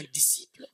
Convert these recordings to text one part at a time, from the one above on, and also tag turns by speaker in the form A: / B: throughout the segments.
A: un disciple.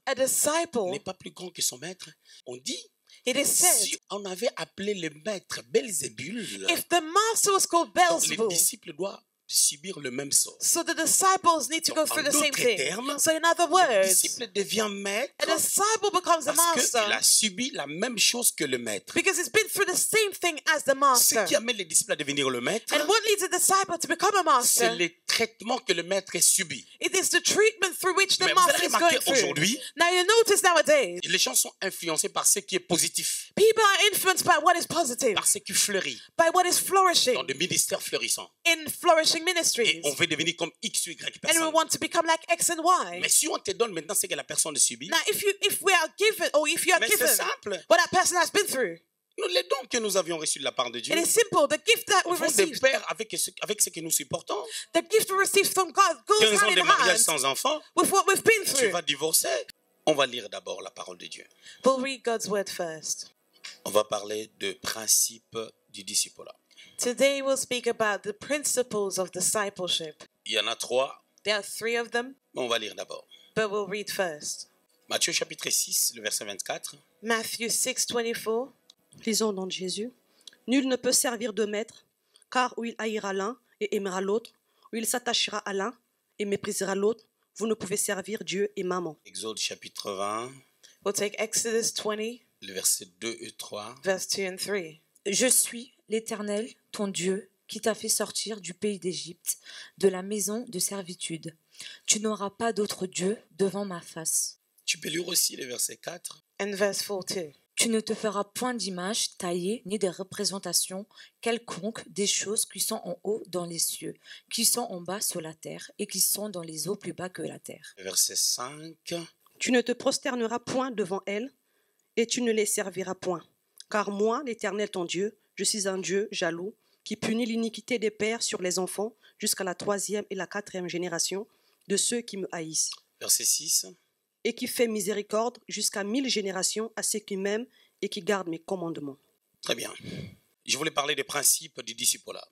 A: n'est pas plus grand que son maître. On dit,
B: it is said,
A: si on avait appelé le maître Belzébul,
B: if the master was called
A: donc les
B: Beelzebub,
A: disciples doivent subir le même sort.
B: so the disciples need to go
A: Donc,
B: through
A: en
B: the same
A: d'autres
B: thing.
A: termes,
B: So in other
A: le
B: words,
A: disciple devient maître
B: a disciple becomes a
A: parce qu'il a
B: master
A: subi la même chose que le maître.
B: because it's been through the same thing as the
A: Ce
B: master.
A: qui amène les disciples à devenir le maître,
B: And what leads a disciple to become a
A: c'est
B: master?
A: les traitements que le maître a subis.
B: It is the treatment through which the
A: Mais vous
B: master is going through.
A: aujourd'hui,
B: Now you notice nowadays,
A: les gens sont influencés par ce qui est positif,
B: people are influenced by what is positive,
A: par ce qui fleurit
B: by what is
A: dans
B: flourishing in flourishing
A: Et
B: ministries.
A: on veut devenir comme X ou Y
B: And we
A: personne.
B: want to become like X and Y.
A: Mais si on te donne maintenant ce que la personne subit,
B: Now, if you if we are given or if you are
A: mais c'est
B: given
A: simple.
B: what that person has been through,
A: Nous, les dons que nous avions reçus de la part de Dieu
B: it is simple. The gift that we
A: vont de
B: received,
A: pair avec ce, avec ce que nous supportons.
B: the gift we received from God goes
A: 15 ans de mariage sans enfant,
B: with what we've been
A: tu
B: through.
A: vas divorcer. On va lire d'abord la parole de Dieu.
B: We'll read God's word first.
A: On va parler de principes du discipulat.
B: Today we'll speak about the principles of discipleship.
A: Il y en a trois,
B: There are three of them,
A: mais on va lire d'abord.
B: but we'll read first.
A: Matthieu chapitre 6, le verset 24.
B: Matthew 6:24.
C: Lisons dans Jésus. Nul ne peut servir deux maîtres, car où il haïra l'un et aimera l'autre, ou il s'attachera à l'un et méprisera l'autre, vous ne pouvez servir Dieu et maman.
A: Exode chapitre 20,
B: We'll take Exodus 20,
A: le verset 2 et 3.
B: verse 2 and 3.
D: Je suis l'Éternel, ton Dieu, qui t'a fait sortir du pays d'Égypte, de la maison de servitude. Tu n'auras pas d'autre Dieu devant ma face.
A: Tu peux lire aussi le verset 4.
B: And verse 4 too.
D: Tu ne te feras point d'image taillée ni de représentation quelconque des choses qui sont en haut dans les cieux, qui sont en bas sur la terre et qui sont dans les eaux plus bas que la terre.
A: Verset 5.
C: Tu ne te prosterneras point devant elles, et tu ne les serviras point. Car moi, l'Éternel ton Dieu, je suis un Dieu jaloux, qui punit l'iniquité des pères sur les enfants jusqu'à la troisième et la quatrième génération de ceux qui me haïssent,
A: Verset 6.
C: et qui fait miséricorde jusqu'à mille générations à ceux qui m'aiment et qui gardent mes commandements.
A: Très bien. Je voulais parler des principes du discipulat.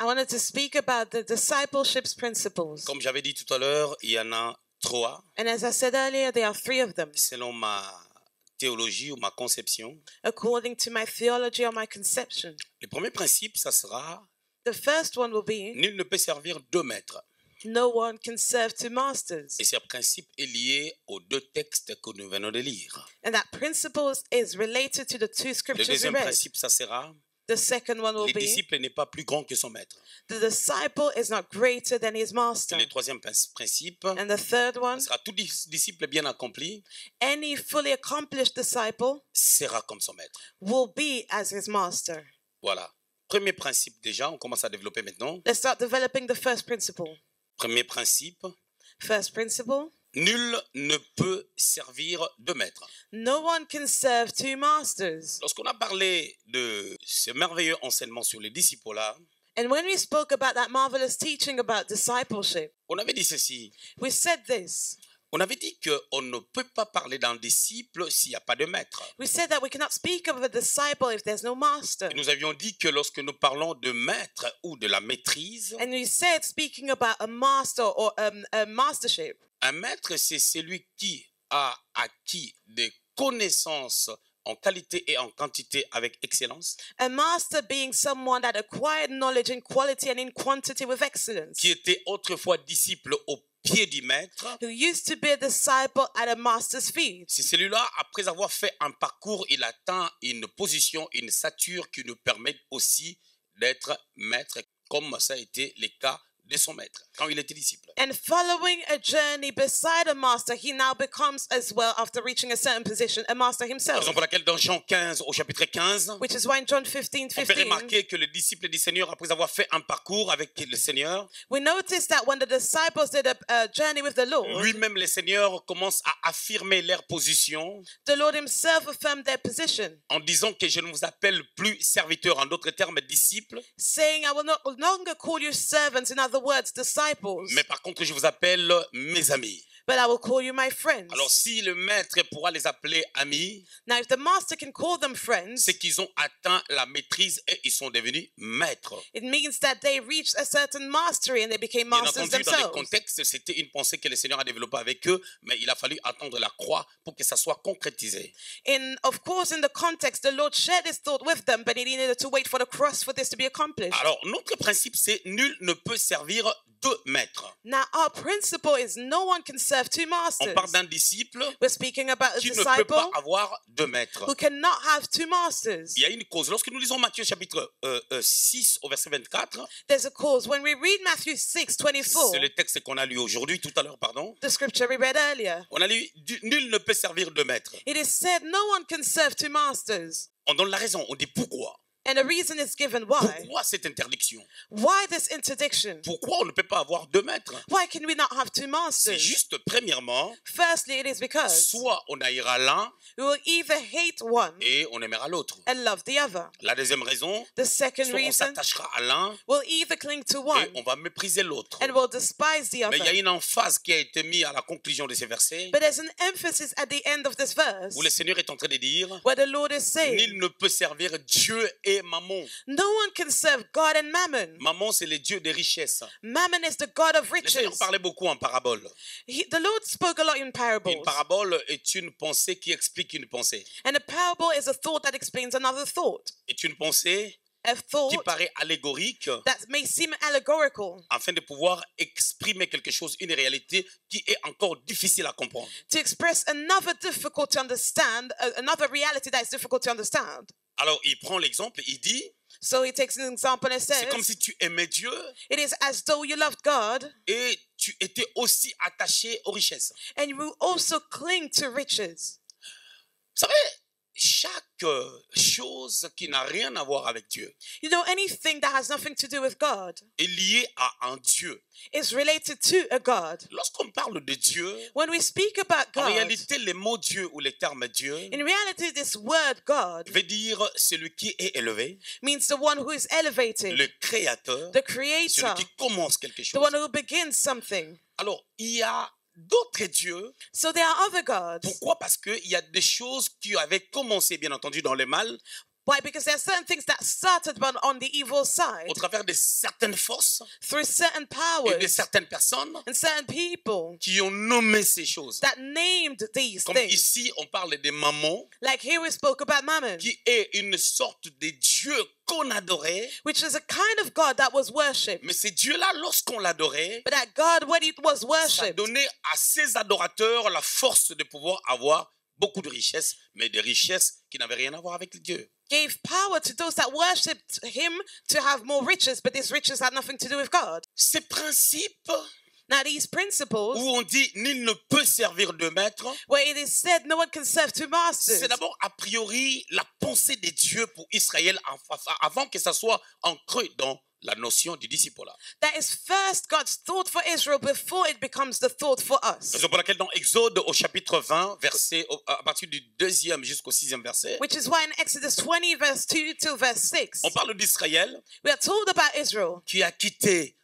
B: I wanted to speak about the discipleship's principles.
A: Comme j'avais dit tout à l'heure, il y en a trois.
B: And as I said earlier, there are three of them,
A: Selon ma théologie ou ma conception,
B: according to my theology or my conception.
A: le premier principe, ça sera
B: The first one will be
A: nul ne peut servir deux maîtres.
B: no one can serve two masters.
A: Et ce principe est lié aux deux textes que nous venons de lire.
B: And that principle is related to the two
A: Le
B: scriptures we
A: deuxième principe, ça sera
B: The second one will
A: le
B: be
A: disciple n'est pas plus grand que son maître.
B: the disciple is not greater than his
A: Et
B: master.
A: le troisième prin- principe,
B: And the third one,
A: sera tout dis- disciple bien accompli
B: any fully accomplished disciple
A: sera comme son maître.
B: will be as his master.
A: Voilà. Premier principe déjà, on commence à développer maintenant.
B: Let's start developing the first principle.
A: Premier principe,
B: First principle
A: nul ne peut servir deux maîtres.
B: no one can serve two masters.
A: Lorsqu'on a parlé de ce merveilleux enseignement sur les disciples là,
B: And when we spoke about that marvelous teaching about discipleship,
A: on avait dit ceci.
B: we said this.
A: On avait dit qu'on ne peut pas parler d'un disciple s'il n'y a pas de maître.
B: We said that we cannot speak of a disciple if there's no master.
A: Et nous avions dit que lorsque nous parlons de maître ou de la maîtrise,
B: And we said, speaking about a master or um, a mastership,
A: un maître, c'est celui qui a acquis des connaissances en qualité et en quantité avec excellence,
B: a master being someone that acquired knowledge in quality and in quantity with excellence,
A: qui était autrefois disciple au pied du maître.
B: who used to be a disciple at a master's feet.
A: C'est celui-là, après avoir fait un parcours, il atteint une position, une stature qui nous permet aussi d'être maître, comme ça a été le cas de son maître quand il était disciple.
B: And following a journey beside a master, he now becomes as well, after reaching a certain position, a master himself.
A: Raison pour laquelle dans Jean 15, au chapitre 15,
B: Which is why in John 15
A: on peut
B: 15,
A: remarquer que le disciple du Seigneur, après avoir fait un parcours avec le Seigneur,
B: we notice that when the disciples did a, a journey with the Lord,
A: lui-même, le Seigneur, commence à affirmer leur position
B: the Lord himself affirmed their position,
A: en disant que je ne vous appelle plus serviteur, en d'autres termes, disciple,
B: saying, I will no longer call you servants, in other words, disciples,
A: mais par contre, je vous appelle mes amis.
B: But I will call you my friends.
A: Alors si le maître pourra les appeler amis,
B: Now, if the master can call them friends,
A: c'est qu'ils ont atteint la maîtrise et ils sont devenus maîtres.
B: it means that they reached a certain mastery and they became
A: Bien
B: masters
A: entendu, dans
B: themselves.
A: contextes, c'était une pensée que le Seigneur a développée avec eux, mais il a fallu attendre la croix pour que ça soit concrétisé.
B: In, of course, in the context, the Lord shared His thought with them, but He needed to wait for the cross for this to be accomplished.
A: Alors, notre principe, c'est nul ne peut servir deux maîtres.
B: Now, our principle is no one can serve two
A: On
B: masters.
A: parle d'un disciple
B: We're speaking about a
A: qui ne peut pas avoir deux maîtres.
B: who cannot have two masters.
A: Il y a une cause. Lorsque nous lisons Matthieu chapitre euh, euh, 6 au verset 24,
B: There's a cause. When we read Matthew 6 24,
A: c'est le texte qu'on a lu aujourd'hui, tout à l'heure, pardon.
B: the scripture we read earlier,
A: On a lu nul ne peut servir deux maîtres.
B: it is said no one can serve two masters.
A: On donne la raison. On dit pourquoi.
B: And a reason is given why.
A: Pourquoi cette interdiction?
B: Why this interdiction?
A: Pourquoi on ne peut pas avoir deux maîtres?
B: Why can we not have two
A: C'est
B: masters?
A: juste, premièrement,
B: Firstly, it is because
A: soit on haïra l'un
B: we will either hate one
A: et on aimera l'autre.
B: and love the other.
A: La deuxième raison,
B: The second
A: soit on
B: reason,
A: s'attachera à l'un
B: we'll either cling to
A: et
B: one
A: on va mépriser l'autre.
B: and we'll despise the
A: Mais il y a
B: other.
A: une emphase qui a été mise à la conclusion de ces versets
B: But there's an emphasis at the end of this verse
A: où le Seigneur est en train de dire
B: where the Lord is saying,
A: Nul ne peut servir Dieu et Mammon.
B: No one can serve God and mammon.
A: Mammon, c'est le Dieu des richesses.
B: Mammon is the God of
A: Le Seigneur
B: riches.
A: parlait beaucoup en parabole.
B: He, the Lord spoke a lot in parables.
A: Une parabole est une pensée qui explique une pensée.
B: And a parable is a thought that explains another thought.
A: Est une pensée
B: A
A: qui
B: thought
A: paraît allégorique
B: that may seem allegorical
A: afin de pouvoir exprimer quelque chose, une réalité qui est encore difficile à comprendre.
B: to express another difficult to understand, another reality that is difficult to understand.
A: Alors, il prend l'exemple, il dit,
B: So he takes an example and
A: c'est comme
B: says,
A: si tu aimais Dieu
B: It is as though you loved God
A: et tu étais aussi attaché aux richesses.
B: and you also cling to riches.
A: Vous savez, chaque euh, chose qui n'a rien à voir avec Dieu
B: You know, anything that has nothing to do with God
A: est liée à un Dieu.
B: is related to a God.
A: Lorsqu'on parle de Dieu,
B: When we speak about
A: en
B: God,
A: réalité, le mot Dieu ou le terme Dieu
B: in reality, this word God
A: veut dire celui qui est élevé,
B: means the one who is elevated,
A: le créateur,
B: the
A: celui
B: creator,
A: qui commence quelque
B: the
A: chose.
B: one who begins something.
A: Alors, il y a d'autres dieux.
B: So there are other gods.
A: Pourquoi? Parce qu'il y a des choses qui avaient commencé, bien entendu, dans le mal,
B: Why? Because there are certain things that started on, on the evil side
A: au travers de certaines forces
B: through certain
A: et de
B: powers
A: certaines personnes
B: and certain people
A: qui ont nommé ces choses.
B: that named these
A: Comme
B: things.
A: ici, on parle des mammons,
B: Like here we spoke about Mammon,
A: qui est une sorte de dieu qu'on adorait.
B: which is a kind of God that was worshipped.
A: Mais ces dieux-là, lorsqu'on l'adorait,
B: But that God, when it was
A: ça
B: worshipped,
A: donnait à ses adorateurs la force de pouvoir avoir beaucoup de richesses, mais des richesses qui n'avaient rien à voir avec Dieu.
B: gave power to those that worshipped him to have more riches, but these riches had nothing to do with God.
A: Ces principes
B: Now, these principles,
A: où on dit nul ne peut servir de maître,
B: where it is said no one can serve two masters,
A: c'est d'abord a priori la pensée des dieux pour Israël avant que ça soit ancré dans la notion du disciple-là.
B: that is first God's thought for Israel before it becomes the thought for us.
A: Raison pour laquelle dans Exode au chapitre 20, verset, à partir du deuxième jusqu'au sixième verset,
B: Which is why in Exodus 20, verse 2 to verse 6,
A: on parle d'Israël
B: we are told about Israel
A: qui a quitté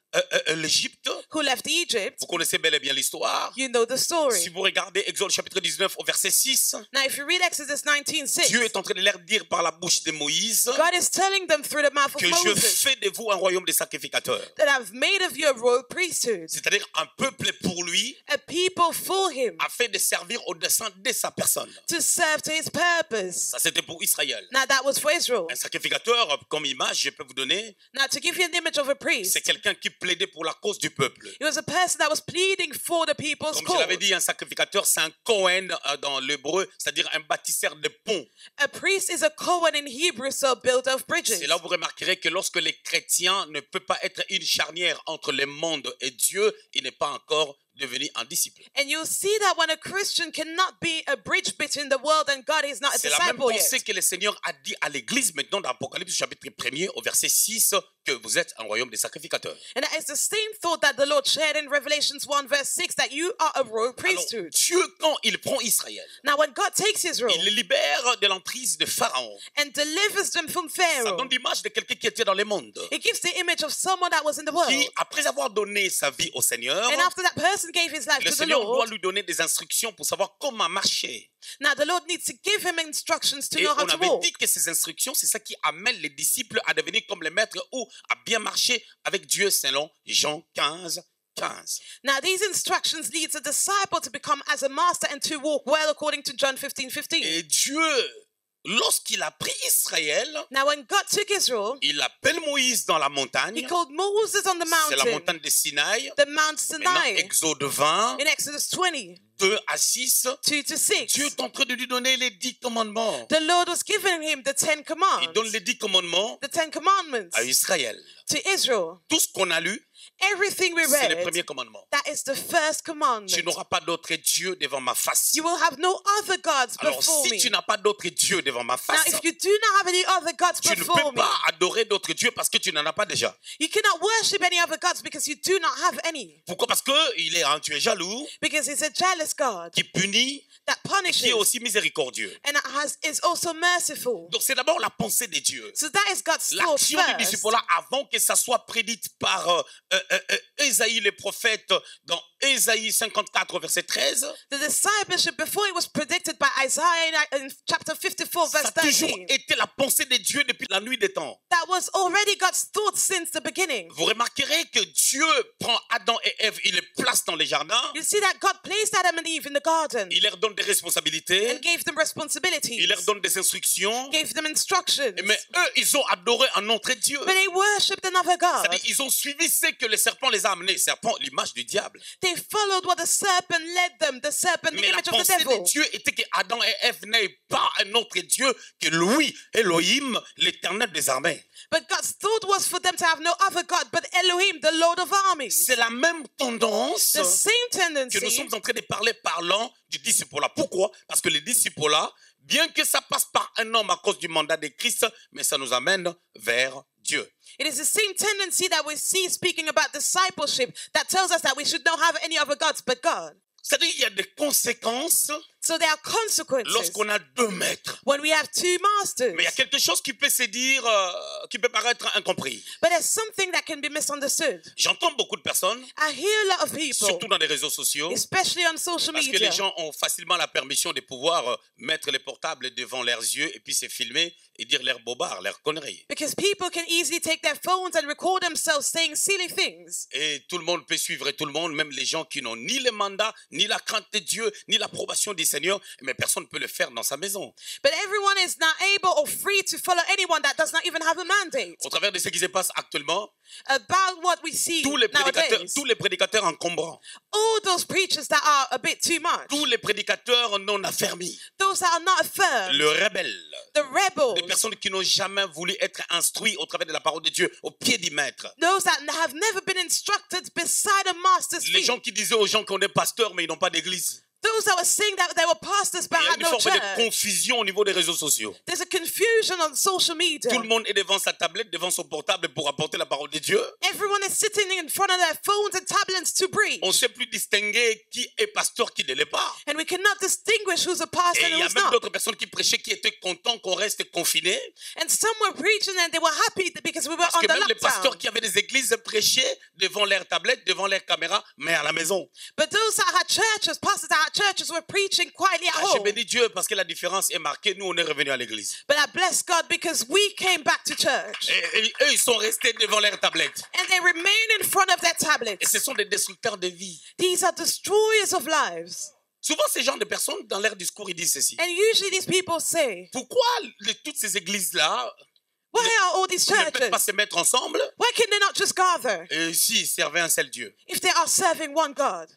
A: l'Égypte.
B: who left Egypt.
A: Vous connaissez bel et bien l'histoire.
B: You know the story.
A: Si vous regardez Exode chapitre 19 au verset 6,
B: Now, if you read Exodus 19, 6,
A: Dieu est en train de leur dire par la bouche de Moïse
B: God is telling them through the mouth of
A: que je fais de vous un royaume de sacrificateurs.
B: that I've made of you a royal priesthood,
A: C'est-à-dire un peuple pour lui
B: a people for him
A: afin de servir au dessein de sa personne.
B: to serve to his purpose.
A: Ça, c'était pour Israël.
B: Now, that was for Israel.
A: Un sacrificateur, comme image, je peux vous donner,
B: Now, to give you an image of a priest,
A: c'est quelqu'un qui plaidait pour la cause du peuple.
B: he was a person that was pleading for the people's
A: Comme je l'avais dit, un sacrificateur, c'est un Cohen euh, dans l'hébreu, c'est-à-dire un bâtisseur de ponts.
B: A priest is a Cohen in Hebrew, so a builder of bridges.
A: C'est là où vous remarquerez que lorsque les chrétiens ne peuvent pas être une charnière entre le monde et Dieu, il n'est pas encore devenu un disciple.
B: And you'll see that when a Christian cannot be a bridge between the world and God, he's not a
A: C'est la même
B: disciple
A: pensée
B: yet.
A: que le Seigneur a dit à l'Église maintenant dans Apocalypse chapitre 1er au verset 6 que vous êtes un royaume des sacrificateurs.
B: And that is the same thought that the Lord shared in Revelations 1, verse 6, that you are a royal
A: Alors,
B: priesthood.
A: Dieu, quand il prend Israël,
B: Now, when God takes Israel
A: il les libère de l'emprise de Pharaon.
B: and delivers them from
A: Ça
B: Pharaoh,
A: donne l'image de quelqu'un qui était dans le monde,
B: it gives the image of someone that was in the world.
A: qui, après avoir donné sa vie au Seigneur,
B: And after that person person gave his life
A: Le
B: to the
A: Seigneur doit
B: Lord,
A: lui donner des instructions pour savoir comment marcher.
B: now the Lord needs to give him instructions to
A: Et
B: know how
A: on
B: to
A: avait
B: walk.
A: dit que ces instructions, c'est ça qui amène les disciples à devenir comme les maîtres ou à bien marcher avec Dieu selon Jean 15, 15.
B: Now these instructions leads a disciple to become as a master and to walk well according to John 15, 15.
A: Et Dieu, lorsqu'il a pris Israël,
B: Now when God took Israel,
A: il appelle Moïse dans la
B: he
A: montagne.
B: called Moses on the
A: C'est la montagne de Sinaï.
B: the Mount Sinai,
A: Exode 20,
B: in Exodus 20,
A: 2 à 6.
B: 2 to 6.
A: Dieu est en train de lui donner les dix commandements.
B: The Lord was giving him the Ten
A: Il
B: Commands,
A: donne les dix commandements
B: the Commandments
A: à Israël.
B: to Israel.
A: Tout ce qu'on a lu,
B: Everything we
A: c'est le
B: read,
A: premier commandement.
B: that is the first
A: Tu
B: commandment.
A: n'auras pas d'autre Dieu devant ma face.
B: You will have no other gods
A: Alors,
B: before
A: si
B: me.
A: tu n'as pas d'autre Dieu devant ma
B: Now,
A: face,
B: if you do not have any other gods
A: tu ne peux
B: me,
A: pas adorer d'autres dieux parce que tu n'en as pas déjà.
B: you cannot worship any other gods because you do not have any.
A: Pourquoi? Parce que il est un tu es jaloux,
B: Because he's a jealous God
A: qui punit,
B: that
A: qui
B: punishes
A: est aussi miséricordieux.
B: and has is also merciful.
A: Donc c'est d'abord la pensée des dieux.
B: So that is God's
A: L'action du disciple avant que ça soit prédite par euh, euh, euh, euh, Ésaïe le prophète dans Ésaïe 54 verset 13,
B: The discipleship before it was predicted by Isaiah in chapter 54
A: ça
B: verse
A: a toujours
B: 13.
A: été la pensée des dieux depuis la nuit des temps.
B: That was already God's thought since the beginning.
A: Vous remarquerez que Dieu prend Adam et Ève, il les place dans les jardins,
B: You see that God placed Adam and Eve in the garden
A: il leur donne des responsabilités,
B: and gave them responsibilities,
A: il leur donne des instructions,
B: gave them instructions.
A: mais eux, ils ont adoré un autre Dieu.
B: But they worshipped another God.
A: C'est-à-dire, ils ont suivi ce que le serpent les a amenés. Serpent, l'image du diable.
B: They followed what the serpent led them, the serpent, the
A: Mais la
B: image of the
A: pensée de
B: devil.
A: Dieu était que Adam et Ève n'aient pas un autre Dieu que lui, Elohim, l'éternel des armées.
B: But God's thought was for them to have no other God but Elohim, the Lord of armies.
A: C'est la même tendance
B: The same
A: que nous
B: tendency
A: sommes en train de parler parlant du disciple-là. Pourquoi? Parce que le disciple-là, bien que ça passe par un homme à cause du mandat de Christ, mais ça nous amène vers Dieu.
B: It is the same tendency that we see speaking about discipleship that tells us that we should not have any other gods but God.
A: C'est-à-dire qu'il y a des conséquences
B: So there are consequences
A: lorsqu'on a deux maîtres.
B: when we have two masters.
A: Mais il y a quelque chose qui peut se dire, euh, qui peut paraître incompris.
B: But there's something that can be misunderstood.
A: J'entends beaucoup de personnes,
B: I hear a lot of people,
A: surtout dans les réseaux sociaux,
B: especially on social
A: parce que
B: media,
A: les gens ont facilement la permission de pouvoir euh, mettre les portables devant leurs yeux et puis se filmer et dire leurs bobards, leurs conneries.
B: because people can easily take their phones and record themselves saying silly things.
A: Et tout le monde peut suivre tout le monde, même les gens qui n'ont ni le mandat, ni la crainte de Dieu, ni l'approbation du Seigneur, mais personne ne peut le faire dans sa maison.
B: But everyone is not able or free to follow anyone that does not even have a mandate.
A: Au travers de ce qui se passe actuellement,
B: About what we see
A: tous les prédicateurs,
B: nowadays,
A: tous les prédicateurs encombrants,
B: all those preachers that are a bit too much,
A: tous les prédicateurs non affermis,
B: those that are not firm,
A: le rebelle,
B: the rebels,
A: personnes qui n'ont jamais voulu être instruits au travers de la parole de Dieu, au pied du maître.
B: those that have never been instructed beside a master's
A: Les gens qui disaient aux gens qu'on est pasteur mais ils n'ont pas d'église.
B: Those that were saying that they were pastors but
A: Il y a
B: had
A: une
B: no
A: forme
B: church.
A: de confusion au niveau des réseaux sociaux.
B: There's a confusion on social media.
A: Tout le monde est devant sa tablette, devant son portable pour apporter la parole de Dieu.
B: Everyone is sitting in front of their phones and tablets to preach.
A: On ne sait plus distinguer qui est pasteur, qui ne l'est pas.
B: And we cannot distinguish who's a pastor
A: Et
B: and
A: il y a
B: who's
A: même
B: not.
A: d'autres personnes qui prêchaient qui étaient contents qu'on reste confinés.
B: And some were preaching and they were happy because we were
A: Parce
B: on
A: que
B: the
A: même les
B: lockdown.
A: pasteurs qui avaient des églises prêchaient devant leurs tablettes, devant leurs caméras, mais à la maison.
B: But those that had churches, pastors that had churches, were preaching quietly at
A: Ah, J'ai béni Dieu parce que la différence est marquée. Nous, on est revenus à l'église.
B: But I bless God because we came back to church.
A: Et, et eux, ils sont restés devant leurs tablettes.
B: And they remain in front of their
A: Et
B: tablets.
A: ce sont des destructeurs de vie.
B: These are destroyers of lives.
A: Souvent, ces genres de personnes, dans leur discours, ils disent ceci.
B: And usually these people say,
A: Pourquoi les- toutes ces églises-là
B: Why are all these
A: ne peuvent pas
B: churches?
A: se mettre ensemble
B: Why can they not just gather?
A: Et servaient un seul Dieu
B: if they are serving one God?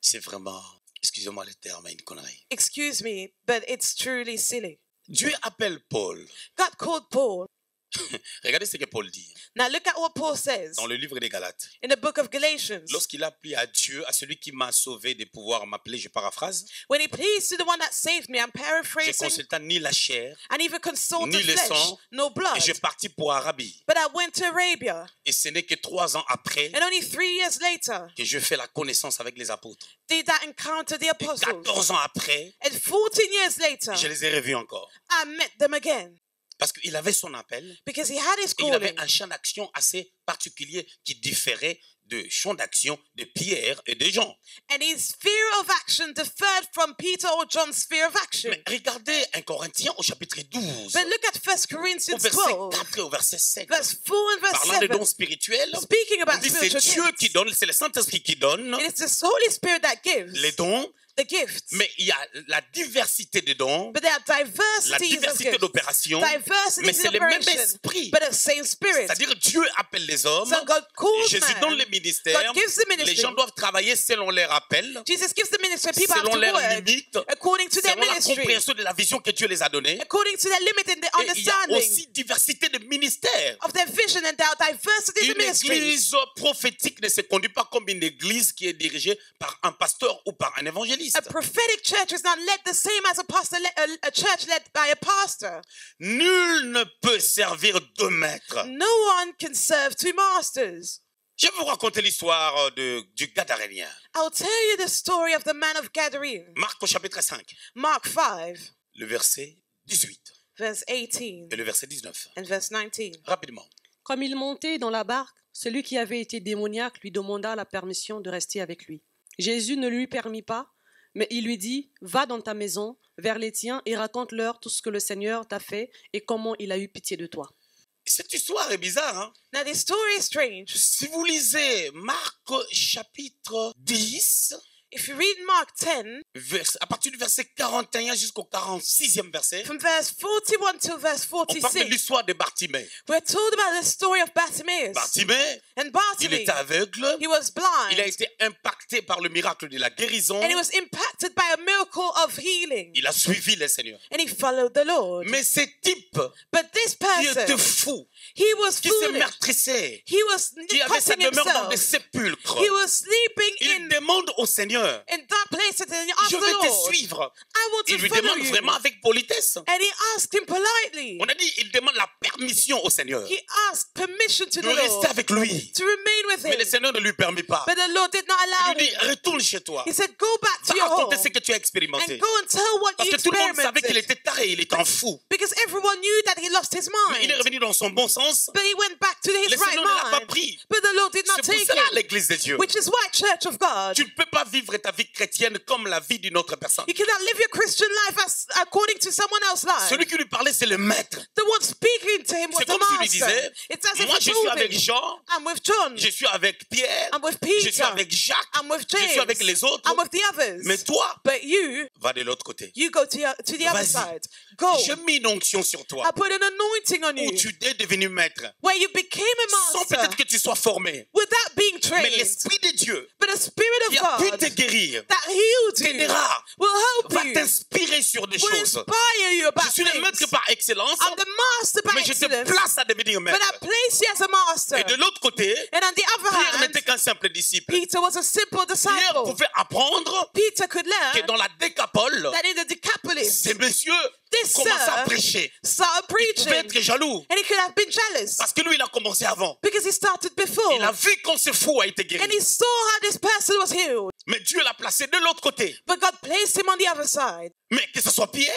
A: C'est vraiment, excusez-moi le terme, une connerie.
B: Excuse me, but it's truly silly.
A: Dieu appelle Paul.
B: God called Paul.
A: Regardez ce que Paul dit
B: Now look at what Paul says
A: dans le livre des Galates.
B: in the book of Galatians.
A: Lorsqu'il a appelé à Dieu, à celui qui m'a sauvé de pouvoir m'appeler, je paraphrase,
B: When he pleased to the one that saved me, I'm
A: je
B: paraphrasing,
A: consulta ni la chair,
B: and even consulted
A: ni le
B: flesh,
A: sang,
B: no blood.
A: et je partis pour Arabie.
B: But I went to Arabia,
A: Et ce n'est que trois ans après
B: and only three years later
A: que je fais la connaissance avec les apôtres.
B: did I encounter the
A: Et
B: apostles.
A: 14 ans après,
B: And 14 years later,
A: je les ai revus encore.
B: I met them again
A: Parce qu'il avait son appel,
B: because he had his
A: et il avait un champ d'action assez particulier qui différait de champ d'action de Pierre et de Jean.
B: And his sphere of action differed from Peter or John's sphere of action.
A: Mais regardez 1 Corinthiens au chapitre 12,
B: But look at 1
A: au
B: Corinthians
A: verset
B: 12,
A: 4 et au verset 7.
B: verse 4 and verse
A: Parlant des
B: 7.
A: dons spirituels,
B: Speaking
A: on
B: about
A: dit c'est Dieu qui donne, c'est le Saint-Esprit qui donne
B: it is the Holy Spirit that gives
A: les dons,
B: the gifts.
A: mais il y a la diversité des dons,
B: But there are
A: la diversité d'opérations, mais c'est le même esprit.
B: but the same Spirit.
A: C'est-à-dire Dieu appelle les hommes,
B: So God calls
A: Jésus donne les ministères,
B: God gives the
A: les gens doivent travailler selon leur appel,
B: Jesus gives the ministry. People have
A: selon
B: to
A: leurs limites,
B: according to their
A: selon la
B: ministry,
A: compréhension de la vision que Dieu les a donnée.
B: according to their limit and their
A: Et il y a
B: understanding
A: aussi diversité de ministères.
B: of their vision and their
A: Une
B: ministries.
A: église prophétique ne se conduit pas comme une église qui est dirigée par un pasteur ou par un évangéliste.
B: A prophetic church is not led the same as a a, a church led by a pastor.
A: Nul ne peut servir deux maîtres.
B: No one can serve two masters.
A: Je vais vous raconter l'histoire de, du Gadarénien.
B: I'll tell you the story of the man of Gadarene.
A: Marc au chapitre 5,
B: Mark 5,
A: le verset 18
B: verse 18
A: et le verset 19.
B: and verse 19.
A: Rapidement.
C: Comme il montait dans la barque, celui qui avait été démoniaque lui demanda la permission de rester avec lui. Jésus ne lui permit pas, mais il lui dit Va dans ta maison, vers les tiens, et raconte-leur tout ce que le Seigneur t'a fait et comment il a eu pitié de toi.
A: Cette histoire est bizarre. Hein?
B: Now, this story is strange.
A: Si vous lisez Marc chapitre 10,
B: If you read Mark 10,
A: vers- à partir du verset 41 jusqu'au 46e verset,
B: from verse 41 to verse
A: on parle de
B: 46,
A: l'histoire de Bartimée.
B: we're told about the story of Bartimaeus.
A: Bartimée,
B: And
A: il
B: Bartimaeus,
A: était aveugle,
B: he was
A: il a
B: blind,
A: été impacté par le miracle de la guérison,
B: and he was impacted by a miracle of healing,
A: il a suivi le Seigneur.
B: and he followed the Lord.
A: Mais ce type
B: But this
A: qui était
B: person,
A: fou,
B: he was
A: qui se meurtrissait,
B: He was
A: qui avait sa demeure dans des sépulcres,
B: He was sleeping
A: il
B: in
A: demande au Seigneur,
B: in places and he
A: je te suivre.
B: I want
A: Il
B: to
A: lui demande
B: you.
A: vraiment avec politesse.
B: And he asked him politely.
A: On a dit, il demande la permission au Seigneur
B: He asked permission to
A: de
B: the
A: rester
B: Lord
A: avec lui.
B: to remain with
A: Mais le
B: him.
A: Seigneur ne lui permet pas.
B: But the Lord did not
A: Il lui dit, retourne chez toi.
B: He said, Go back to your home
A: ce que tu as expérimenté.
B: and go and tell what
A: Parce
B: you
A: que tout le monde savait qu'il était taré, il était fou.
B: Because everyone knew that he lost his
A: Mais il est
B: mind.
A: revenu dans son bon sens.
B: But he went back to his
A: Le
B: right
A: Seigneur ne l'a pas
B: mind.
A: pris.
B: But the Lord did not
A: C'est pour
B: take
A: cela
B: him.
A: l'église de Dieu.
B: Which is why, Church of God,
A: Tu ne peux pas vivre ta vie chrétienne comme la vie d'une autre personne.
B: you cannot live your Christian life as according to someone else's life.
A: Celui qui lui parlait, c'est le maître.
B: The one speaking to him was
A: C'est
B: the
A: comme s'il lui
B: master.
A: disait,
B: It's as
A: moi je suis avec Jean,
B: I'm with John,
A: je suis avec Pierre,
B: I'm with
A: je suis
B: Peter,
A: avec Jacques,
B: I'm with
A: je suis
B: James,
A: avec les autres.
B: I'm with the others.
A: Mais toi,
B: But you,
A: va de l'autre côté.
B: you go to, your, to the other side. Go.
A: J'ai mis une onction sur toi
B: I put an anointing on
A: où
B: you
A: tu es devenu maître
B: where you became a
A: sans
B: master
A: peut-être que tu sois formé.
B: without being
A: Mais
B: trained.
A: l'Esprit de Dieu
B: But the Spirit
A: qui
B: of
A: a pu
B: God
A: guérir
B: that healed you
A: t'aidera,
B: will help
A: va t'inspirer sur des
B: will
A: choses.
B: inspire you about
A: Je suis le maître par excellence,
B: I'm the master by
A: mais je te place à devenir
B: but I
A: maître.
B: place you as a master.
A: Et de l'autre côté,
B: And on the other
A: Pierre n'était qu'un simple disciple.
B: Peter was a simple
A: Pierre
B: disciple.
A: pouvait apprendre
B: Peter could
A: que
B: learn
A: dans la décapole,
B: that in the Decapolis,
A: ces messieurs
B: this
A: commençaient à
B: sir
A: prêcher. Il pouvait être jaloux
B: and he could have been jealous
A: parce que lui, il a commencé avant.
B: because he started before,
A: Il a vu quand ce fou a été
B: and
A: guéri.
B: he saw how this person was healed.
A: Mais Dieu l'a placé de l'autre côté.
B: But God placed him on the other side.
A: Mais que ce soit Pierre,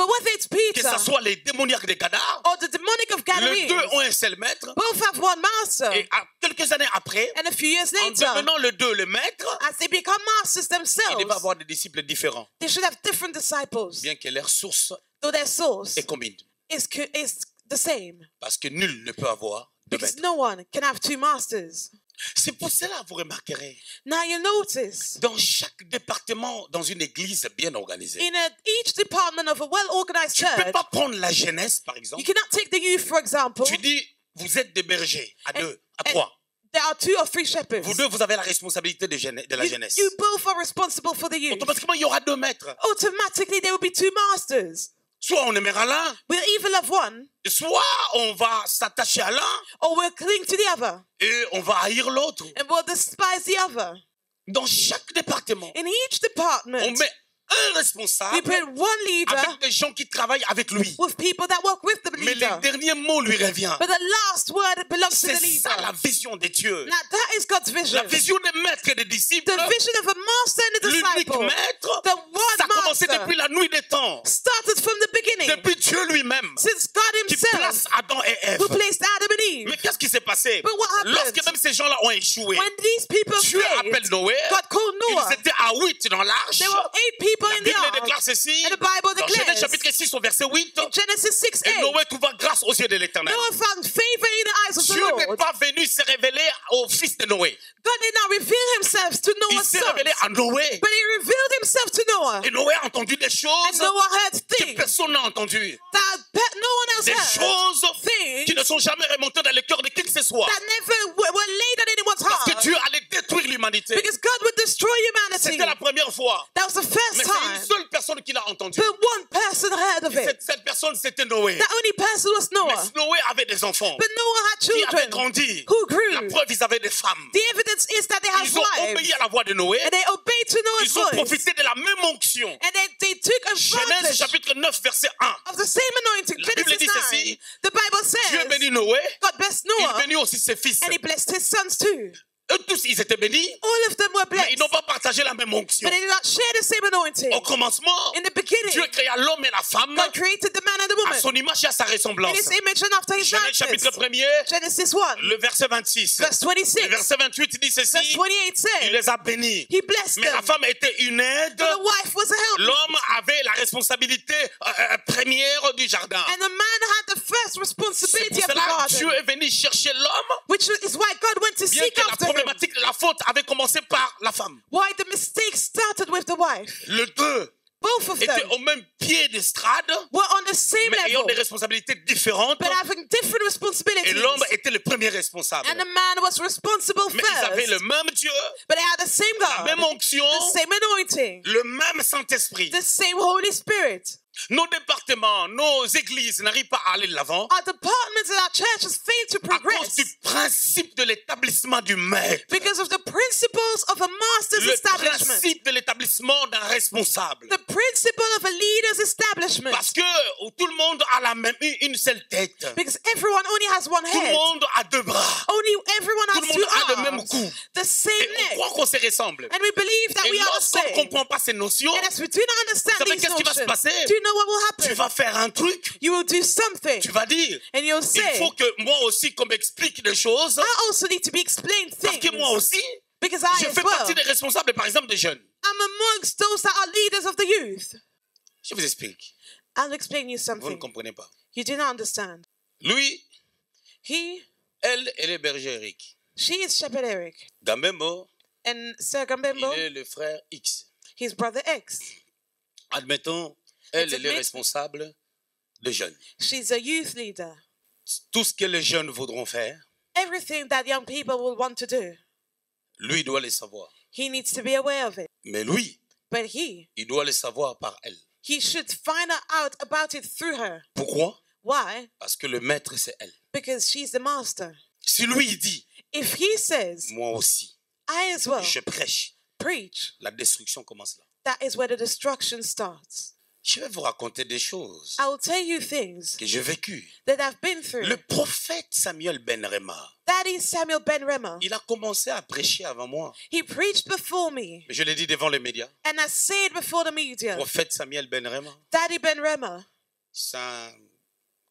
B: But whether it's
A: que
B: Peter
A: ce soit les démoniaques des cadavres,
B: or the demonic of
A: les deux ont un seul maître.
B: both have one master.
A: Et à quelques années après,
B: And a few years
A: en
B: later,
A: devenant le deux le maître,
B: as they become masters themselves,
A: devait avoir des disciples différents,
B: they should have different disciples,
A: bien que leur source
B: though their source
A: est commune.
B: is, co- is the same.
A: Parce que nul ne peut avoir de
B: Because
A: maître.
B: no one can have two masters.
A: C'est pour cela, vous remarquerez,
B: Now you notice,
A: dans chaque département, dans une église bien organisée,
B: in a, each department of a well-organized
A: tu ne peux
B: church,
A: pas prendre la jeunesse, par
B: you
A: exemple.
B: cannot take the youth, for example.
A: Tu dis, vous êtes des bergers, à
B: And-
A: deux, à trois.
B: There are two or three shepherds.
A: Vous deux, vous avez la responsabilité de, jeune- de la
B: You,
A: jeunesse.
B: you both are responsible for the youth.
A: Automatiquement, il y aura deux maîtres.
B: Automatically, there will be two masters.
A: Soit on aimera l'un,
B: We'll either love one
A: soit on va s'attacher à l'un
B: or we'll cling to the other
A: et on va haïr l'autre.
B: and we'll despise the other.
A: Dans chaque département,
B: In each
A: on
B: department,
A: met un
B: we
A: responsable
B: put one leader
A: avec des gens qui travaillent avec lui.
B: with people that work with the
A: Mais le dernier mot lui revient.
B: But the last word belongs to
A: C'est
B: the leader.
A: ça la vision de Dieu.
B: Now that is God's vision.
A: La vision des maîtres et des disciples.
B: The vision of a master and a
A: L'unique
B: disciple.
A: maître
B: The one
A: s'accompagne commencé depuis la nuit des temps.
B: started from the beginning,
A: Depuis Dieu lui-même.
B: since God
A: Qui
B: Himself,
A: place Adam et Ève.
B: who placed Adam and Eve.
A: Mais qu'est-ce qui s'est passé?
B: But what happened?
A: Lorsque même ces gens-là ont échoué,
B: When these people
A: Dieu appelle Noé.
B: God called Noah.
A: Ils étaient à 8 dans l'arche.
B: There were eight people
A: La
B: in the
A: Bible
B: ark.
A: déclare ceci.
B: And the Bible
A: Dans Genèse
B: declares
A: chapitre 6 au verset 8.
B: in Genesis 6
A: Et
B: 8,
A: Noé trouva grâce aux yeux de l'éternel.
B: Noah found favor in the eyes of the
A: Dieu n'est
B: Lord.
A: pas venu se révéler au fils de Noé.
B: God did not reveal himself to
A: Il
B: Noah's
A: s'est
B: sons,
A: révélé à Noé.
B: but he revealed himself to Noah.
A: Et Noé a entendu des
B: And
A: choses
B: Noah heard
A: que
B: things
A: personne n'a entendues.
B: that no one else
A: Des
B: heard.
A: choses
B: Things
A: qui ne sont jamais remontées dans le cœur de qui que ce soit.
B: that never were, laid on anyone's
A: Parce que
B: heart.
A: Dieu allait détruire l'humanité.
B: Because God would destroy humanity.
A: C'était la première fois.
B: That was the first
A: Mais c'est une
B: time.
A: seule personne qui l'a entendu.
B: But one person heard of
A: Et
B: it.
A: cette, cette personne, c'était Noé.
B: That only person was
A: Mais
B: Noah.
A: Noé avait des enfants
B: But Noah had
A: qui avaient
B: children
A: grandi.
B: who
A: La
B: grew.
A: preuve, ils avaient des femmes.
B: The evidence is that they had
A: Ils ont obéi à la voix de Noé.
B: And they obeyed to Noah's
A: Ils ont
B: voice.
A: profité de la même onction.
B: And they, they took
A: Genèse chapitre 9, verset 1.
B: of the same anointing.
A: La Bible dit
B: 9.
A: ceci.
B: The Bible
A: Dieu
B: says
A: bénit Noé.
B: God blessed
A: Il bénit aussi ses fils.
B: and he blessed his sons too.
A: Eux tous, ils étaient bénis.
B: All of them were
A: Mais ils n'ont pas partagé la même onction.
B: But they did not share the same anointing.
A: Au commencement,
B: In the beginning,
A: Dieu créa l'homme et la femme
B: God created the man and the
A: à son image et à sa
B: in
A: ressemblance.
B: his image and after his
A: Genèse chapitre
B: likeness.
A: 1er,
B: Genesis 1,
A: le verset 26.
B: verse
A: Le
B: 26.
A: verset 28 dit
B: Verse
A: ceci.
B: 28
A: Il les a bénis.
B: He blessed
A: Mais la femme était une aide.
B: But the wife was a help.
A: L'homme avait la responsabilité euh, euh, première du jardin.
B: And the man had the first
A: C'est
B: responsibility of the
A: Dieu est venu chercher l'homme,
B: Which is why God went to
A: bien
B: seek after him.
A: Problématique la faute avait commencé par la femme.
B: Why the mistake started with the wife?
A: Les deux
B: Both of
A: étaient
B: them
A: au même pied d'estrade,
B: were on the same
A: mais ayant
B: level,
A: des responsabilités différentes.
B: but having different
A: Et
B: responsibilities.
A: l'homme était le premier responsable.
B: And the man was responsible
A: Mais ils avaient le même Dieu,
B: But they had the same
A: la
B: God,
A: même onction,
B: the same anointing,
A: le même Saint-Esprit.
B: the same Holy Spirit.
A: Nos départements, nos églises n'arrivent pas à aller de l'avant
B: Our departments and our churches fail to
A: à cause
B: progress
A: du principe de l'établissement du maître.
B: because of the principles of a master's
A: Le
B: establishment,
A: principe de l'établissement d'un responsable.
B: the principle of a leader's establishment.
A: Parce que tout le monde a la même, une seule tête.
B: Because everyone only has one
A: Tout le
B: head.
A: monde a deux bras.
B: Only everyone
A: Tout
B: has
A: le
B: two
A: monde a le même
B: arms,
A: cou.
B: the same
A: Et on
B: neck,
A: croit qu'on se ressemble.
B: and we believe that
A: Et
B: we are the
A: lorsqu'on ne
B: same.
A: comprend pas ces notions,
B: And as we do not understand these
A: qu'est-ce qui va se
B: notions,
A: passer?
B: do you know what will
A: tu
B: happen?
A: vas faire un truc,
B: You will do something,
A: tu vas dire,
B: and you'll
A: il
B: say,
A: faut que moi aussi qu'on m'explique des choses,
B: I also need to be explained
A: parce que
B: things
A: moi aussi,
B: because I
A: je
B: as
A: fais
B: well
A: partie des responsables, par exemple, des jeunes.
B: am amongst those that are leaders of the youth.
A: Je vous explique.
B: I'll explain you
A: Vous ne
B: something.
A: comprenez pas.
B: You do not understand.
A: Lui,
B: He,
A: elle, elle est berger Eric.
B: she is Shepherd Eric,
A: Gambembo,
B: and Sir
A: il
B: Gambembo,
A: est le frère X.
B: his brother X.
A: Admettons, elle, elle est responsable des jeunes.
B: She's a youth leader.
A: Tout ce que les jeunes voudront faire,
B: Everything that young people will want to do,
A: lui doit le savoir.
B: he needs to be aware of it.
A: Mais lui,
B: But he,
A: il doit le savoir par elle.
B: he should find out about it through her.
A: Pourquoi?
B: Why?
A: Parce que le maître, c'est elle.
B: Because she's the master.
A: Si lui, il dit,
B: If he says,
A: moi aussi,
B: I as well
A: je prêche,
B: preach,
A: la destruction commence là.
B: that is where the destruction starts.
A: Je vais vous raconter des choses
B: I will tell you things
A: que j'ai vécues.
B: that I've been through.
A: Le prophète Samuel Ben Rema,
B: That is Samuel Ben Rema.
A: il a commencé à prêcher avant moi.
B: He preached before me,
A: je l'ai dit devant les médias.
B: and I said before the media,
A: Prophète Samuel Ben Rema,
B: Daddy Ben Rema,
A: c'est un-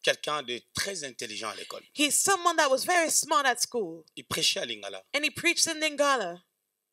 A: quelqu'un de très intelligent à l'école.
B: he's someone that was very smart at school,
A: Il prêchait à Lingala.
B: and he preached in Lingala.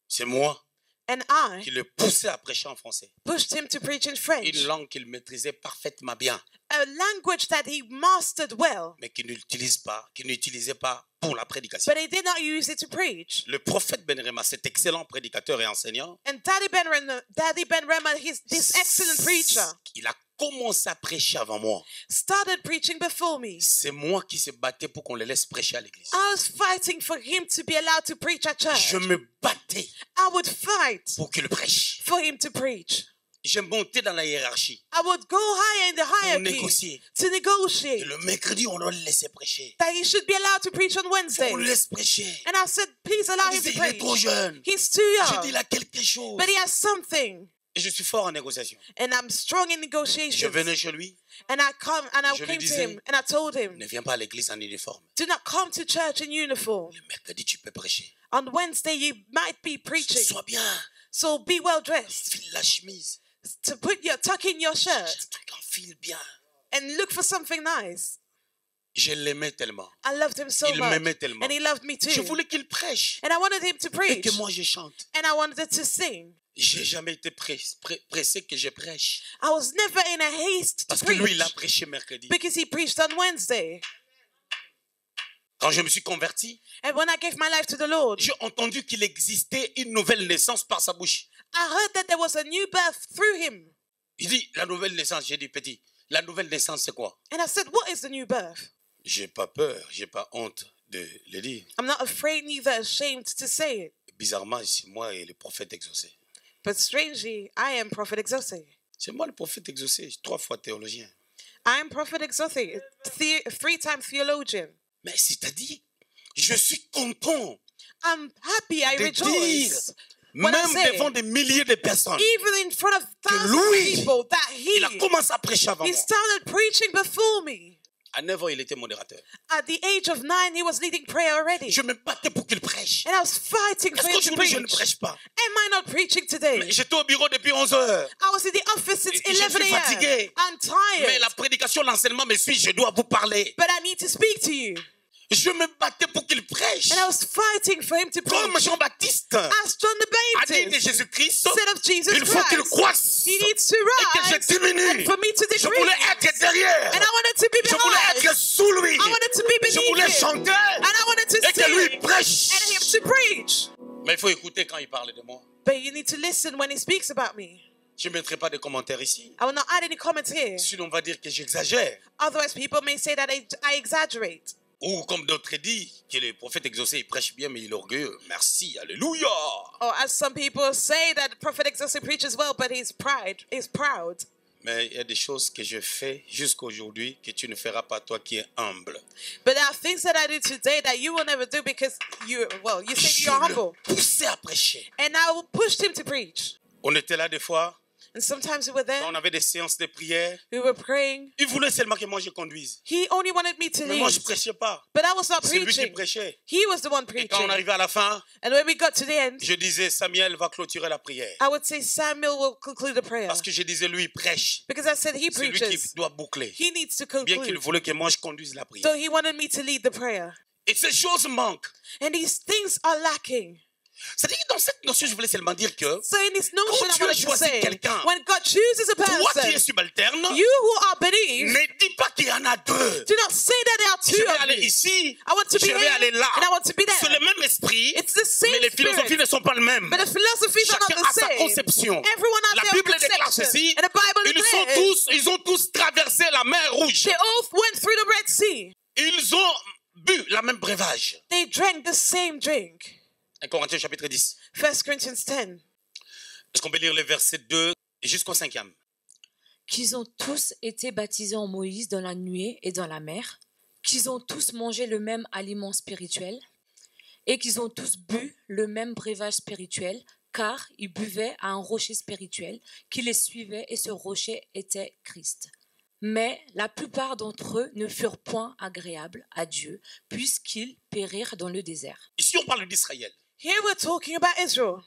A: C'est moi
B: And I
A: qui le poussais à prêcher en français.
B: pushed him to preach in French,
A: Une langue qu'il maîtrisait parfaitement bien,
B: a language that he mastered well,
A: mais qu'il n'utilise pas, qu'il n'utilisait pas pour la prédication.
B: but he did not use it to preach.
A: Le prophète Ben Rema, cet excellent prédicateur et enseignant,
B: And Daddy Ben Rema, Daddy Ben Rema, he's this excellent preacher,
A: il a commencé à prêcher avant moi?
B: started preaching before me.
A: C'est moi qui se battais pour qu'on le laisse prêcher à l'église.
B: I was fighting for him to be allowed to preach at church.
A: Je me battais
B: I would fight
A: pour qu'il prêche.
B: for him to preach.
A: Je montais dans la hiérarchie
B: I would go higher in the
A: pour
B: hierarchy
A: négocier.
B: to
A: Et
B: negotiate
A: le mercredi, on doit le laisser prêcher.
B: that he should be allowed to preach on Wednesday.
A: On le laisse prêcher.
B: And I said, please allow
A: Il
B: him to
A: disait, il est trop
B: preach.
A: jeune.
B: He's too
A: Je dis,
B: young,
A: il a quelque chose.
B: but he has something.
A: Et je suis fort en négociation.
B: And I'm strong in
A: Je
B: negotiations.
A: venais chez lui,
B: And I come and I
A: Je lui
B: came to
A: disais,
B: him and I told him,
A: ne viens pas à l'église en uniforme.
B: do not come to church in uniform.
A: Le mercredi, tu peux prêcher.
B: On Wednesday, you might be preaching.
A: Sois bien.
B: So be well dressed.
A: File la chemise.
B: to put your tuck in your shirt
A: Un truc en fil bien.
B: and look for something nice.
A: Je l'aimais tellement.
B: I loved him so
A: Il
B: much.
A: m'aimait tellement.
B: And he loved me
A: Je
B: too.
A: voulais qu'il prêche
B: And I wanted him to
A: et
B: preach.
A: que moi je chante.
B: And I wanted to sing.
A: J'ai jamais été pressé que je prêche.
B: I was never in a haste to
A: Parce que lui, il a prêché mercredi.
B: because he preached on Wednesday.
A: Quand je me suis converti,
B: And when I gave my life to the Lord,
A: j'ai entendu qu'il existait une nouvelle naissance par sa bouche.
B: I heard that there was a new birth through him.
A: Il dit, la nouvelle naissance, j'ai dit, petit, la nouvelle naissance, c'est quoi?
B: And I said, What is the new birth?
A: J'ai pas peur, j'ai pas honte de le dire.
B: I'm not afraid, neither ashamed to say it.
A: Bizarrement, c'est moi et le prophète exaucé.
B: But strangely, I am Prophet Exose.
A: C'est moi le prophète exaucé, trois fois théologien.
B: I am Prophet Exose, the- three-time theologian.
A: Mais c'est-à-dire, je suis content
B: I'm happy, I
A: de
B: rejoice.
A: dire, même
B: say-
A: devant des milliers de personnes,
B: Even in front of thousands
A: lui,
B: of people, that
A: il a
B: he,
A: commencé à prêcher avant
B: he
A: moi.
B: started preaching before me.
A: À 9 ans, il était modérateur.
B: At the age of nine, he was leading prayer already.
A: Je me battais pour qu'il prêche.
B: And I was fighting for him to
A: qu'aujourd'hui, je ne
B: preach?
A: prêche pas?
B: Am I not preaching today?
A: Mais J'étais au bureau depuis 11 heures.
B: I was in the office since
A: Je suis
B: 11 a.m.
A: fatigué.
B: I'm
A: Mais
B: tired.
A: la prédication, l'enseignement me suit, je dois vous parler.
B: But I need to speak to you.
A: Je me battais pour qu'il prêche.
B: And I was fighting for him to
A: Comme
B: preach.
A: Jean-Baptiste
B: As John the
A: a dit de Jésus-Christ,
B: said of Jesus
A: il faut qu'il
B: Christ,
A: croisse
B: he needs to
A: et que
B: rise
A: je diminue.
B: and for me to
A: Je voulais être derrière.
B: And I wanted to be
A: Je voulais être sous lui.
B: I wanted to be
A: Je voulais chanter
B: And I wanted to
A: et que lui
B: sing
A: prêche.
B: and him to preach.
A: Mais il faut écouter quand il parle de moi.
B: But you need to listen when he speaks about me.
A: Je ne mettrai pas de commentaires ici.
B: I will not add any comments here.
A: Sinon, on va dire que j'exagère.
B: Otherwise, people may say that I, I exaggerate.
A: Ou comme d'autres disent, que le prophète exaucé, il prêche bien, mais il est orgueilleux. Merci, alléluia.
B: Or as some people say that Prophet Exauce preaches well, but he's pride, he's proud.
A: Mais il y a des choses que je fais jusqu'aujourd'hui que tu ne feras pas toi qui es humble.
B: But there are things that I do today that you will never do because you, well, you say
A: Je
B: you're
A: le
B: humble.
A: poussais à prêcher.
B: And I pushed him to preach.
A: On était là des fois,
B: And sometimes we were there,
A: on avait des séances de prière.
B: we were praying.
A: Il voulait seulement que moi je conduise.
B: He only wanted me to
A: Mais moi je
B: lead.
A: prêchais pas.
B: But I was not
A: C'est lui qui
B: preaching.
A: prêchait.
B: He was the one
A: Et quand on
B: preaching.
A: arrivait à la fin,
B: And when we got to the end,
A: je disais Samuel va clôturer la prière.
B: I would say Samuel will conclude the prayer.
A: Parce que je disais lui prêche.
B: Because I said he
A: C'est lui qui
B: preaches.
A: doit boucler.
B: He needs to
A: Bien qu'il
B: conclude.
A: voulait que moi je conduise la
B: So
A: prière.
B: he wanted me to lead the prayer.
A: Et ces choses manquent.
B: And these things are lacking.
A: C'est-à-dire que dans cette notion, je voulais seulement dire que
B: So in this notion,
A: Quand
B: I
A: Dieu choisit quelqu'un,
B: a
A: toi qui es subalterne,
B: you who are beneath,
A: ne dis pas qu'il y en a deux.
B: do not say that there are
A: Je
B: two
A: vais
B: of
A: aller ici,
B: I want to
A: je
B: be
A: vais
B: here
A: aller là.
B: and I want to be
A: C'est
B: there.
A: le même esprit,
B: It's the same
A: mais les philosophies
B: spirit,
A: ne sont pas les mêmes.
B: but the philosophies are
A: Chacun
B: not
A: a
B: the
A: sa
B: same.
A: conception.
B: Everyone has
A: La Bible déclare ceci.
B: And the Bible
A: Ils sont tous, ils ont tous traversé la mer rouge.
B: they all went through the Red Sea.
A: Ils ont bu la même breuvage.
B: They drank the same drink.
A: 1 Corinthiens chapitre 10.
B: 1 Corinthians 10.
A: Est-ce qu'on peut lire les versets 2 jusqu'au 5e
D: qu'ils ont tous été baptisés en Moïse dans la nuée et dans la mer, qu'ils ont tous mangé le même aliment spirituel, et qu'ils ont tous bu le même breuvage spirituel, car ils buvaient à un rocher spirituel qui les suivait, et ce rocher était Christ. Mais la plupart d'entre eux ne furent point agréables à Dieu, puisqu'ils périrent dans le désert.
A: Ici, on parle d'Israël.
B: Here we're talking about Israel.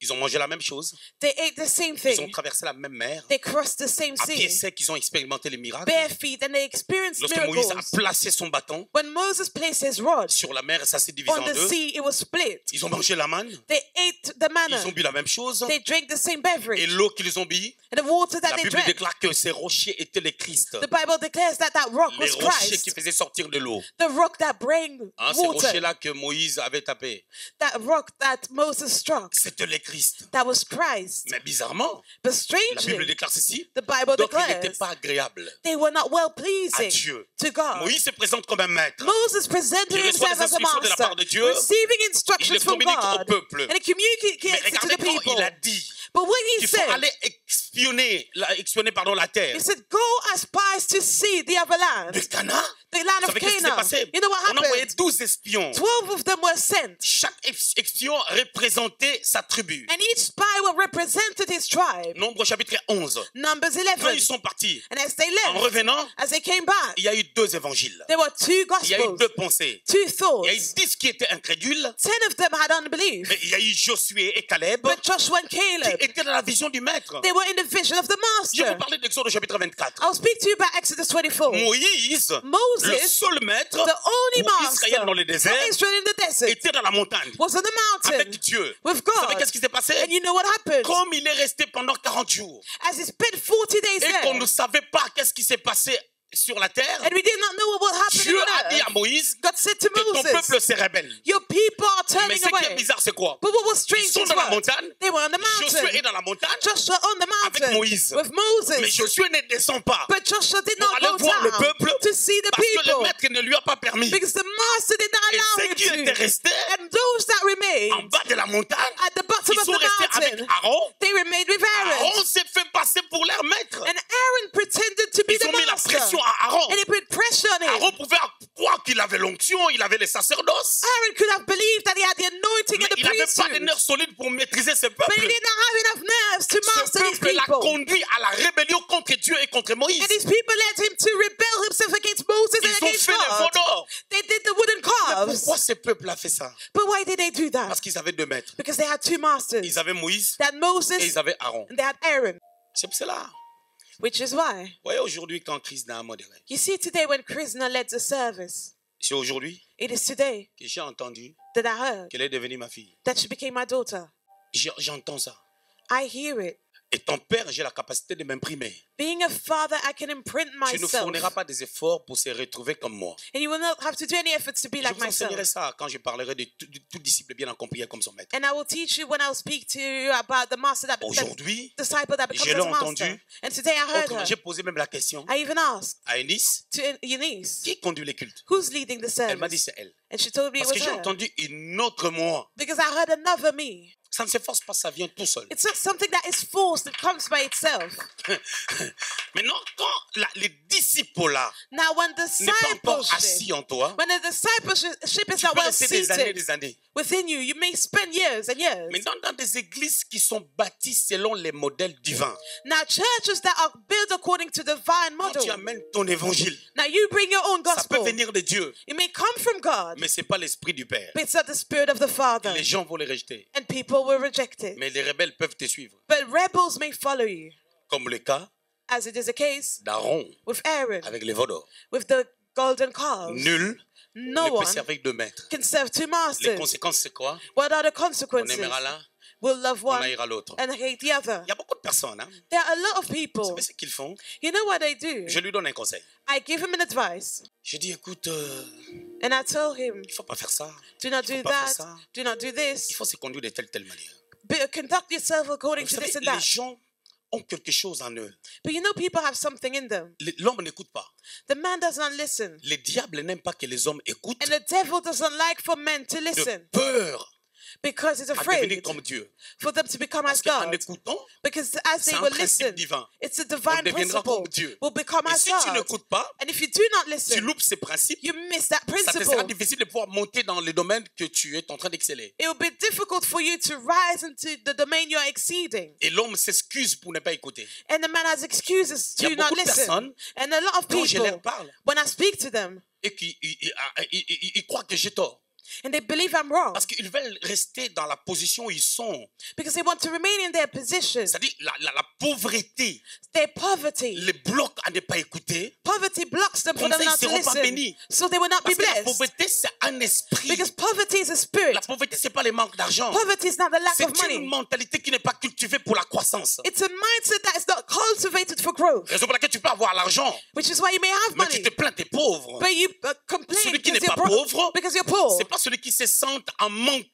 A: Ils ont mangé la même chose.
B: They ate the same
A: Ils ont
B: thing.
A: traversé la même mer.
B: They crossed the same
A: À pied
B: sea,
A: sec, ils ont expérimenté les miracles.
B: bare feet, and they experienced
A: Lorsque Moïse a
B: miracles.
A: placé son bâton
B: When Moses placed his rod
A: sur la mer, ça s'est divisé
B: on
A: en
B: the
A: deux.
B: sea, it was split.
A: Ils ont mangé la manne.
B: They ate the
A: Ils
B: manna.
A: ont bu la même chose.
B: They drank the same
A: Et
B: beverage.
A: l'eau qu'ils ont bu,
B: And the water that
A: la
B: they
A: Bible
B: drank,
A: déclare que ces rochers étaient les Christ.
B: the Bible declares that that rock
A: Les
B: was
A: rochers qui
B: Christ.
A: faisaient sortir de l'eau.
B: The rock that bring
A: Hein, ces
B: water.
A: rochers-là que Moïse avait tapés,
B: That rock that Moses struck.
A: c'était les Christ.
B: That was Christ.
A: Mais bizarrement,
B: But
A: la Bible
B: strangely,
A: déclare ceci.
B: the Bible
A: Donc, ils n'étaient pas agréables
B: they were not well
A: à
B: pleasing
A: Dieu.
B: to God.
A: Moïse se présente comme un maître.
B: Moses presented
A: Qui reçoit
B: himself
A: des
B: as a
A: instructions de la
B: master,
A: part de Dieu.
B: receiving
A: Il
B: instructions
A: les
B: from
A: communique au
B: God,
A: peuple.
B: and he communicates
A: Mais
B: it to
A: regardez
B: the people.
A: il a dit
B: But when he
A: qu'il faut
B: said,
A: aller espionner, la, espionner pardon, la terre
B: he said, go as spies to see the other land,
A: de Cana?
B: The land
A: Vous
B: of
A: savez qu'est-ce qui s'est
B: Canaan.
A: passé
B: You know what
A: On envoyait
B: happened?
A: 12 espions.
B: Twelve of them were sent,
A: Chaque espion représentait sa tribu.
B: and each spy will represented his tribe.
A: Nombre chapitre 11.
B: Numbers
A: Quand
B: 11.
A: ils sont partis,
B: And as they
A: en
B: left,
A: revenant,
B: as they came back,
A: il y a eu deux évangiles.
B: there were two
A: Il y a eu
B: gospels,
A: deux pensées.
B: two
A: Il y a eu
B: thoughts.
A: 10 qui étaient incrédules.
B: Ten of them had unbelief,
A: Mais il y a eu Josué et Caleb
B: but Joshua and
A: qui
B: Caleb,
A: étaient dans la vision du maître.
B: they were in the vision of the
A: Je vais
B: master.
A: vous parler d'Exode chapitre 24.
B: I'll speak to you about Exodus 24.
A: Moïse, le seul maître
B: the only
A: pour
B: master
A: Israël dans le désert, était dans la montagne
B: was on the mountain
A: avec Dieu.
B: with
A: Vous savez
B: God.
A: qu'est-ce qui s'est passé?
B: And you know what happened?
A: Comme il est resté pendant 40 jours
B: As he spent 40 days
A: et qu'on ne savait pas qu'est-ce qui s'est passé sur la terre,
B: and we did not know what would happen
A: Dieu a dit à Moïse
B: God said to
A: que ton peuple se rebelle.
B: Your people are
A: Mais ce qui est bizarre, c'est quoi?
B: But what was
A: Ils sont dans la montagne,
B: They were on the
A: Josué est
B: mountain.
A: dans la montagne,
B: Joshua on the
A: avec
B: mountain
A: Moïse.
B: with
A: mais
B: Moses.
A: Josué ne descend pas
B: But Joshua did
A: pour aller
B: go
A: voir le peuple
B: to see the
A: parce que le
B: people
A: maître ne lui a pas permis.
B: because the master did not
A: Et
B: allow
A: ceux
B: him
A: qui étaient restés
B: And those that
A: en
B: remained
A: bas de la montagne,
B: at the bottom
A: ils
B: of
A: sont
B: the
A: restés avec
B: mountain,
A: Aaron.
B: they remained with Aaron.
A: Aaron s'est fait passer pour leur maître.
B: And Aaron pretended to be
A: Ils
B: the
A: ont mis la
B: master.
A: pression Aaron.
B: And he put pressure on him.
A: Aaron pouvait croire qu'il avait l'onction, il avait les sacerdoces.
B: Aaron could have believed that he had the anointing
A: Mais
B: and the
A: il n'avait pas de
B: priesthood.
A: nerfs solides pour maîtriser ce
B: But he
A: peuple.
B: did not have enough nerves to
A: Ce
B: master these
A: peuple l'a conduit à la rébellion contre Dieu et contre Moïse.
B: And these people led him to rebel himself against Moses and
A: Ils ont
B: against
A: fait les
B: God.
A: veaux d'or.
B: They did the wooden calves.
A: Pourquoi ce peuple a fait ça?
B: But why did they do that?
A: Parce qu'ils avaient deux maîtres.
B: Because they had two masters.
A: Ils avaient Moïse
B: They had
A: et
B: Moses
A: ils avaient Aaron.
B: and they had Aaron.
A: C'est pour cela.
B: Which is why.
A: Voyez aujourd'hui quand n'a modéré.
B: You see today when Krishna led the service,
A: C'est aujourd'hui
B: it is today
A: que j'ai entendu
B: that I heard
A: qu'elle est devenue ma fille.
B: that she became my daughter.
A: J'entends ça.
B: I hear it.
A: Et ton père, j'ai la capacité de m'imprimer.
B: Being a father, I can imprint
A: Tu ne
B: myself.
A: fourniras pas des efforts pour se retrouver comme moi.
B: And you will not have to do any efforts to be
A: Je
B: like
A: vous enseignerai
B: myself.
A: ça quand je parlerai de tout, de tout disciple bien accompli comme son maître.
B: And I will teach you when I'll speak to you about the master that
A: Aujourd'hui,
B: disciple that becomes
A: je l'ai entendu.
B: And today I heard her.
A: j'ai posé même la question
B: I even asked
A: à Eunice,
B: to Eunice,
A: qui conduit les cultes?
B: who's leading the
A: Elle m'a dit
B: service?
A: c'est elle.
B: And she told me it
A: Parce
B: was
A: que j'ai entendu une autre moi.
B: Because I heard another me.
A: Ça ne se force pas, ça vient tout seul.
B: It's not something that is forced, it comes by itself.
A: Maintenant, quand la- les disciples là
B: Now, when
A: n'est pas encore assis en toi,
B: when the discipleship is
A: tu
B: not
A: peux
B: well
A: rester des années
B: seated
A: des années.
B: within you, you may spend years and years.
A: Maintenant, dans des églises qui sont bâties selon les modèles divins,
B: Now, churches that are built according to divine
A: quand tu
B: model.
A: amènes ton évangile,
B: Now, you bring your own
A: ça peut
B: gospel.
A: venir de Dieu,
B: It may come from God,
A: mais ce n'est pas l'esprit du Père.
B: but it's not the spirit of the Father.
A: Les gens vont les rejeter.
B: And people will reject it.
A: Mais les rebelles peuvent te suivre.
B: But rebels may follow you,
A: Comme le cas
B: as it is the case
A: d'Aaron
B: with Aaron,
A: avec les vaudors.
B: with the golden calves.
A: Nul
B: No
A: ne peut
B: one
A: servir deux maîtres.
B: can serve two
A: Les
B: masters.
A: conséquences, c'est quoi?
B: What are the
A: On
B: consequences?
A: aimera l'un,
B: We'll love
A: on
B: one
A: haïra l'autre.
B: and hate the other.
A: Il y a beaucoup de personnes. Hein.
B: There are a lot of
A: Vous
B: people.
A: savez ce qu'ils font?
B: You know what they do?
A: Je lui donne un conseil.
B: I give him an advice
A: Je dis, écoute, euh,
B: and I tell him,
A: il faut pas faire ça.
B: do not
A: Il faut
B: do
A: pas faire
B: that,
A: ça.
B: do not do
A: Il
B: this.
A: faut se conduire de telle telle manière.
B: But conduct yourself according
A: Vous
B: to
A: savez,
B: this and
A: les
B: that.
A: gens ont quelque chose en eux.
B: But you know, people have something in them.
A: L'homme n'écoute pas.
B: The man does not listen.
A: Le diable n'aime pas que les hommes écoutent
B: And the devil doesn't like for men to
A: de
B: listen
A: peur
B: because
A: devenir
B: afraid
A: comme Dieu.
B: for them to become as
A: Parce
B: God.
A: écoutant,
B: Because as
A: c'est
B: they will
A: principe
B: listen,
A: divin.
B: it's a divine principle.
A: Dieu.
B: Will become
A: Et
B: as
A: si tu
B: God.
A: n'écoutes pas,
B: And if you do not
A: tu
B: listen,
A: loupes ces principes,
B: you miss that
A: ça te sera
B: principle.
A: difficile de pouvoir monter dans le domaine que tu es en train d'exceller.
B: It will be difficult for you to rise into the domain you're exceeding.
A: Et l'homme s'excuse pour ne pas écouter.
B: And the man has excuses to not
A: beaucoup de
B: listen. And a lot of
A: Quand je
B: people,
A: leur parle
B: when I speak to them,
A: et qui croient que j'ai tort.
B: And they believe I'm wrong
A: Parce qu'ils veulent rester dans la position où ils sont.
B: because they want to remain in their position,
A: C'est-à-dire la, la, la pauvreté
B: their poverty.
A: les bloque à ne pas écouter.
B: Poverty blocks them for
A: Comme
B: them
A: ça,
B: not to
A: seront pas
B: listen.
A: bénis.
B: So they will not be
A: Parce que la
B: blessed.
A: pauvreté, c'est un esprit.
B: Because poverty is a spirit.
A: La pauvreté, c'est pas le manque d'argent.
B: Poverty is not the lack of
A: C'est une
B: money.
A: mentalité qui n'est pas cultivée pour la croissance.
B: It's a mindset that is not cultivated for growth,
A: Raison pour laquelle tu peux avoir l'argent,
B: which is why you may have
A: mais tu
B: money,
A: te plains, t'es pauvre.
B: but you uh, complain
A: Celui qui
B: because
A: n'est
B: you're,
A: pas pauvre,
B: because you're poor.
A: C'est pas celui qui se sent en manque.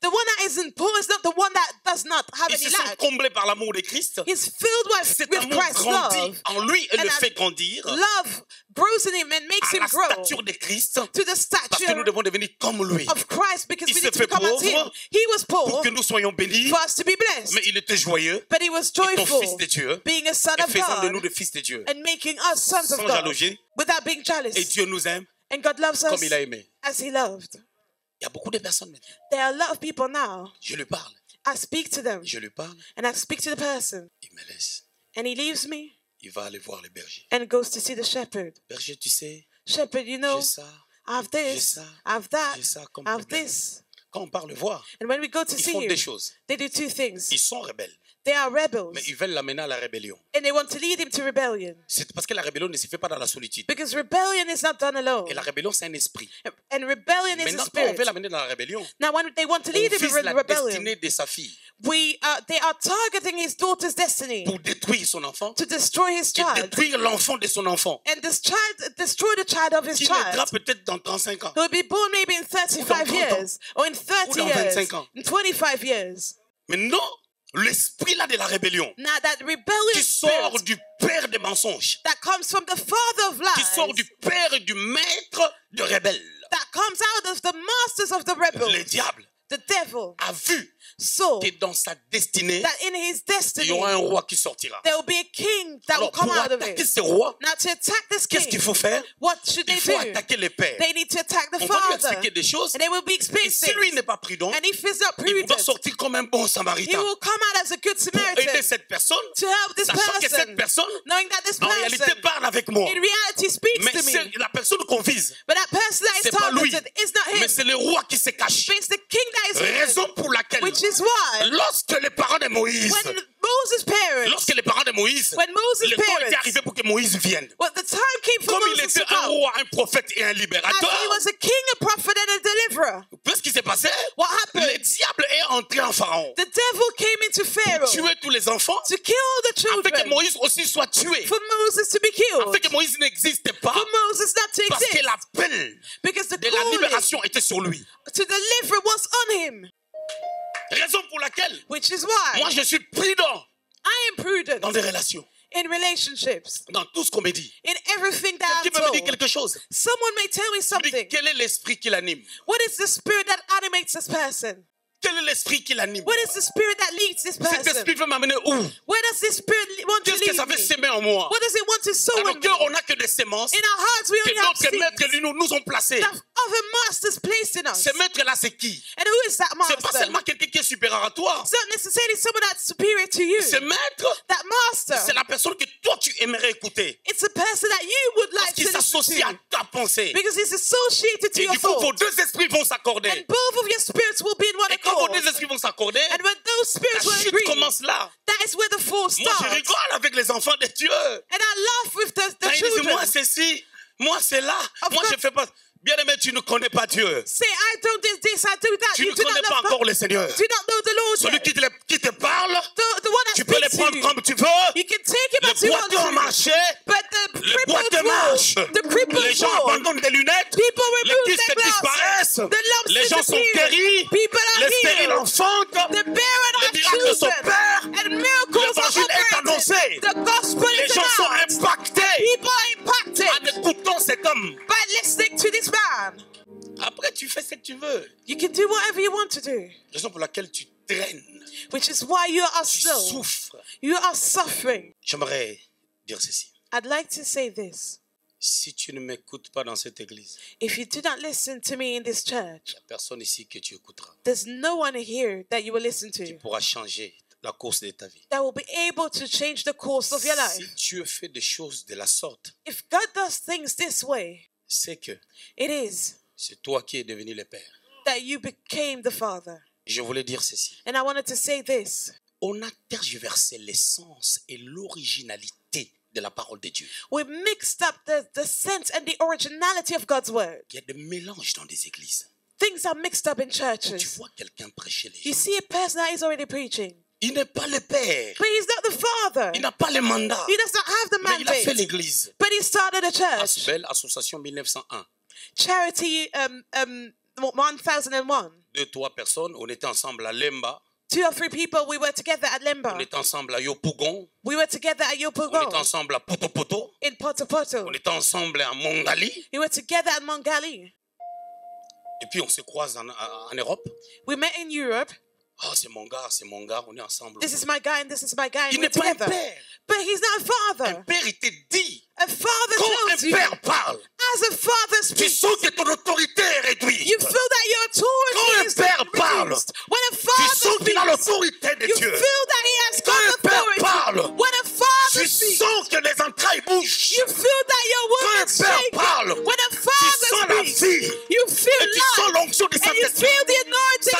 B: The one that isn't poor is not the one that does not have
A: Il
B: any
A: se
B: lack.
A: comblé par l'amour de Christ.
B: He's filled with,
A: Cet
B: with
A: amour
B: Christ's
A: grandit
B: love.
A: en lui et
B: And
A: le fait grandir
B: Love grows in him and makes
A: à
B: him
A: la
B: grow
A: stature de Christ
B: to the
A: parce que nous
B: stature
A: devons devenir comme lui
B: of Christ because
A: Il
B: we need to become as him.
A: pauvre
B: He was
A: pour
B: poor
A: que nous soyons bénis.
B: for us to be blessed,
A: Mais il était joyeux,
B: but he was
A: étant fils
B: joyful
A: de Dieu
B: being a son
A: et
B: of
A: faisant de nous
B: God
A: des fils de Dieu.
B: and making us sons of
A: Sans
B: God
A: jalousie.
B: without being
A: Et
B: jealous.
A: Dieu nous aime
B: And God loves us
A: comme il a aimé.
B: as he loved.
A: Il y a beaucoup de personnes maintenant.
B: There are a lot of people now.
A: Je lui parle,
B: I speak to them
A: je lui parle,
B: and I speak to the person
A: il me laisse.
B: and he leaves me
A: Il va aller voir les bergers.
B: and goes to see the shepherd.
A: Berger, tu sais,
B: Shepherd, you know,
A: j'ai ça,
B: I have this,
A: ça,
B: I have that,
A: j'ai ça comme
B: I have
A: problème.
B: this.
A: Quand on parle voir,
B: And when we go to
A: ils
B: see
A: font des choses.
B: they do two things.
A: Ils sont rebelles.
B: They are rebels.
A: mais ils veulent l'amener à la rébellion.
B: And they want to lead him to rebellion.
A: C'est parce que la rébellion ne se fait pas dans la solitude.
B: Because rebellion is not done alone.
A: Et la rébellion, c'est un esprit.
B: And rebellion is a
A: Maintenant, quand on veut
B: spirit.
A: l'amener dans la rébellion,
B: Now, when they want to
A: on
B: lead him to
A: la
B: rebellion,
A: destinée de sa fille
B: we uh, they are targeting his daughter's destiny
A: pour détruire son enfant
B: to destroy his
A: et
B: child
A: détruire l'enfant de son enfant
B: and this child destroy the child of his
A: qui naîtra
B: child.
A: peut-être dans 35 ans.
B: Will be born maybe in 35
A: 30
B: years or in 30
A: Ou dans
B: years,
A: ans.
B: in 25 years.
A: Mais non, l'esprit là de la rébellion
B: Now that rebellion
A: qui sort
B: spirit
A: du père des mensonges,
B: that comes from the father of
A: qui sort du père et du maître de rebelles,
B: that comes out of the masters of the
A: le diable
B: the devil,
A: a vu que dans sa destinée,
B: that in his
A: il y aura un roi qui sortira.
B: there will be a king that will come
A: pour
B: out of
A: attaquer
B: it.
A: ce roi,
B: Now to attack this
A: qu'est-ce qu'il
B: king,
A: faut faire?
B: what should they
A: Il faut
B: do?
A: attaquer les pères.
B: They need to attack the
A: On va lui expliquer des choses.
B: And they will be
A: Et si lui n'est pas prudent,
B: And if he's not
A: il
B: prudent,
A: sortir comme un bon
B: he
A: samaritain
B: will come out as a good
A: pour aider
B: Samaritan
A: cette personne,
B: to help this
A: sachant que cette
B: person,
A: personne,
B: knowing that this
A: en réalité,
B: person
A: parle avec moi.
B: in reality speaks
A: Mais
B: to
A: c'est
B: me.
A: la personne qu'on vise.
B: But that person that is
A: C'est pas lui.
B: targeted is not
A: Mais
B: him.
A: c'est le roi qui se cache.
B: But it's the king that is
A: Raison pour laquelle,
B: Which is why
A: lorsque les parents de Moïse,
B: when Moses' parents,
A: lorsque les parents de Moïse,
B: when Moses'
A: le temps était
B: parents,
A: arrivé pour que Moïse vienne.
B: well, the time came for
A: Comme il
B: Moses
A: était
B: to
A: un roi, un prophète et un
B: As he
A: libérateur,
B: was a king, a prophet, and a deliverer.
A: qu'est-ce qui s'est passé?
B: What
A: Le
B: happened?
A: diable est entré en Pharaon.
B: The devil came into Pharaoh
A: Tuer tous les enfants,
B: to kill the
A: afin que
B: children.
A: Moïse aussi soit tué.
B: For Moses to be killed.
A: Afin que Moïse n'existe pas.
B: For Moses not to
A: Parce que
B: exist.
A: l'appel
B: Because the
A: de la libération était sur lui.
B: to deliver was on him.
A: Raison pour laquelle,
B: Which is why
A: moi je suis prudent
B: I am prudent
A: dans des relations,
B: in relationships,
A: dans tout ce qu'on me dit.
B: in everything that
A: peut me dire quelque chose
B: Someone may tell me.
A: Quel est l'esprit qui l'anime?
B: What is the spirit that animates this person?
A: Quel est l'esprit qui l'anime?
B: What is the spirit that leads this
A: Cet
B: person?
A: esprit veut m'amener où?
B: Where does this spirit li- want to
A: Qu'est-ce que ça veut
B: me?
A: s'aimer en moi?
B: What does it want to sow
A: Alors
B: in me?
A: qu'on n'a que des semences
B: In our hearts, we only have seeds
A: lui, nous, nous ont placées.
B: that other masters placed in us.
A: Ces maîtres-là, c'est qui?
B: And who is that
A: C'est pas
B: master?
A: seulement quelqu'un qui est supérieur à toi.
B: It's not necessarily someone that's superior to you.
A: Ce maître,
B: That master,
A: c'est la personne que toi tu aimerais écouter.
B: it's a person that you would like to
A: à ta pensée.
B: Because it's associated to
A: Et
B: your
A: du coup, vos deux esprits vont s'accorder.
B: And both of your spirits will be in one
A: Et quand vos
B: accord.
A: deux esprits vont s'accorder,
B: And when those spirits
A: la
B: will
A: chute
B: agree,
A: commence là.
B: that is where the fall
A: Moi, je
B: starts.
A: rigole avec les enfants de Dieu.
B: And I laugh with the, the
A: moi, c'est ci, moi, c'est là.
B: Of
A: Moi, je fais pas. Bien aimé, tu ne connais pas Dieu.
B: Say, I don't do this, I do that.
A: Tu
B: you
A: ne
B: do not
A: connais pas encore le Seigneur.
B: Do not know the Lord
A: Celui qui te, qui te parle,
B: The, the one that
A: tu peux le prendre
B: you.
A: comme tu veux.
B: You can take him
A: Le boiteux
B: to.
A: marché.
B: But the
A: Le boiteux marche. Les gens abandonnent des lunettes.
B: people
A: Les
B: glasses,
A: disparaissent. Les gens sont guéris. Les stériles enfantent. Les miracles s'opèrent. L'évangile est annoncé. Les gens sont impactés en écoutant cet homme.
B: Man.
A: Après, tu fais ce que tu veux.
B: You can do whatever you want to do,
A: Raison pour laquelle tu traînes,
B: which is why you are
A: tu
B: slow.
A: souffres.
B: You are suffering.
A: J'aimerais dire ceci.
B: I'd like to say this.
A: Si tu ne m'écoutes pas dans cette église,
B: If you do not listen to me in this church,
A: il n'y a personne ici que tu écouteras.
B: there's no one here that you will listen
A: Tu
B: to
A: pourras changer la course de ta vie.
B: that will be able to change the course of your
A: Si
B: life.
A: Dieu fait des choses de la sorte,
B: If God does things this way,
A: c'est que
B: it is
A: c'est toi qui es devenu le Père.
B: that you became the Father.
A: Je voulais dire ceci.
B: And I wanted to say this.
A: On a tergiversé l'essence et l'originalité de la parole de Dieu.
B: We mixed up the, the sense and the originality of God's word.
A: Il y a des mélanges dans des églises.
B: Things are mixed up in
A: Quand tu
B: churches.
A: vois quelqu'un prêcher les
B: You
A: gens,
B: see a person that is already preaching,
A: il n'est pas le Père.
B: but he's not the Father.
A: Il n'a pas le mandat.
B: He does not have the
A: Mais il a fait
B: mandate,
A: l'église.
B: but he started a church.
A: Asbel, Association 1901.
B: Charity um, um, 1001.
A: Deux, trois personnes, on était ensemble à Lemba,
B: Two or three people, we were together at
A: on
B: Lemba.
A: était ensemble à Yopougon,
B: We were together at
A: on était ensemble à Potopoto,
B: in Potopoto.
A: on était ensemble à Mongali,
B: We were together at Mongali.
A: et puis on se croise en, en Europe.
B: We met in Europe.
A: Ah, c'est mon gars, c'est mon gars, on est ensemble.
B: This is my guy and this is my guy.
A: Il n'est pas un père.
B: But he's not a
A: Un
B: father.
A: père, il te dit,
B: A father
A: quand un père parle,
B: as a father
A: tu
B: speaks,
A: sens que ton autorité est réduite.
B: you feel that your
A: Quand
B: authority
A: un
B: is
A: père parle.
B: When a
A: Tu
B: father
A: sens qu'il a l'autorité de
B: you
A: Dieu.
B: feel that he has
A: Quand un père
B: authority.
A: parle,
B: When a father
A: Tu
B: speaks,
A: sens que les entrailles bougent.
B: you feel that your
A: Quand un père parle,
B: When Father's
A: spirit.
B: You
A: feel love.
B: l'onction
A: du Saint-Esprit.
B: You feel
A: the anointing.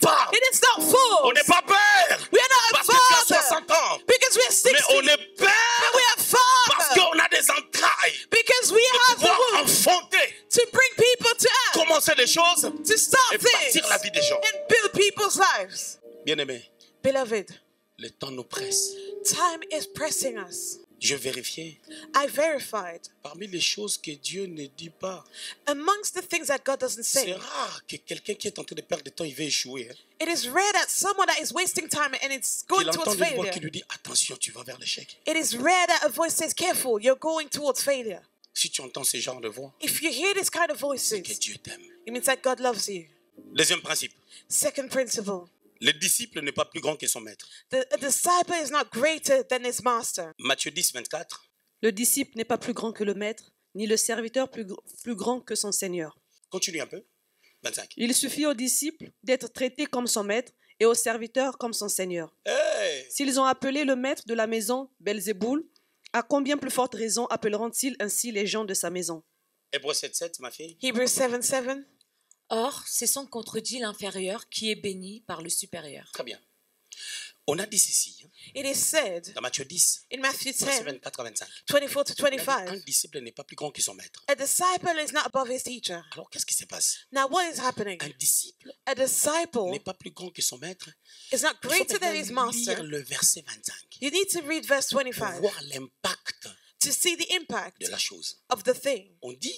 B: Pas.
A: It is
B: not false.
A: On
B: n'est pas père.
A: We
B: are
A: not
B: parce
A: que
B: tu
A: as
B: 60
A: ans.
B: Because we are
A: 60.
B: Mais
A: on est père.
B: We are father. Parce qu'on a
A: des entrailles. Because we have enfanter. To bring people to earth. Commencer les choses.
B: To start
A: et
B: things.
A: Bâtir la vie des gens.
B: And build people's lives.
A: Bien-aimés.
B: Beloved.
A: Le temps nous presse.
B: Time is pressing us.
A: Je vérifiais
B: I verified
A: parmi les choses que Dieu ne dit pas.
B: amongst the things that God doesn't
A: C'est
B: say,
A: rare que quelqu'un qui est en train de perdre du temps, il va échouer. hein.
B: it is rare that someone that is wasting time and it's going
A: Qu'il entend
B: towards
A: une voix qui
B: failure.
A: lui dit attention, tu vas vers l'échec.
B: It is rare that a voice says, Careful, you're going towards failure.
A: Si tu entends ce genre de voix,
B: If you hear this kind of
A: que
B: voices,
A: Dieu t'aime.
B: it means that God loves you.
A: Deuxième principe,
B: Second principle
A: le disciple n'est pas plus grand que son maître.
B: the a disciple is not greater than his master.
A: Matthieu 10, 24.
C: Le disciple n'est pas plus grand que le maître, ni le serviteur plus, gr- plus grand que son Seigneur.
A: Continue un peu. 25.
C: Il suffit au disciple d'être traité comme son maître et au serviteur comme son Seigneur.
A: Hey
C: S'ils ont appelé le maître de la maison Belzéboul, à combien plus forte raison appelleront-ils ainsi les gens de sa maison?
A: Hébreu 7, 7, ma fille.
B: Hebrews 7 7.
D: Or, c'est sans contredit l'inférieur qui est béni par le supérieur.
A: Très bien. On a dit ceci hein,
B: It is said
A: dans Matthieu 10,
B: in Matthew
A: versets
B: 10
A: 24 à 25.
B: 24 to
A: On a dit, Un
B: 25
A: disciple n'est pas plus grand que son maître.
B: a disciple is not above his teacher.
A: Alors qu'est-ce qui se passe?
B: Now, what is happening?
A: Un disciple
B: A disciple
A: n'est pas plus grand que son maître.
B: is not
A: Il faut
B: greater than his
A: maintenant lire
B: master.
A: le verset 25
B: You need to read verse
A: pour
B: 25
A: voir l'impact
B: to see the impact
A: de la chose.
B: of the thing.
A: On dit,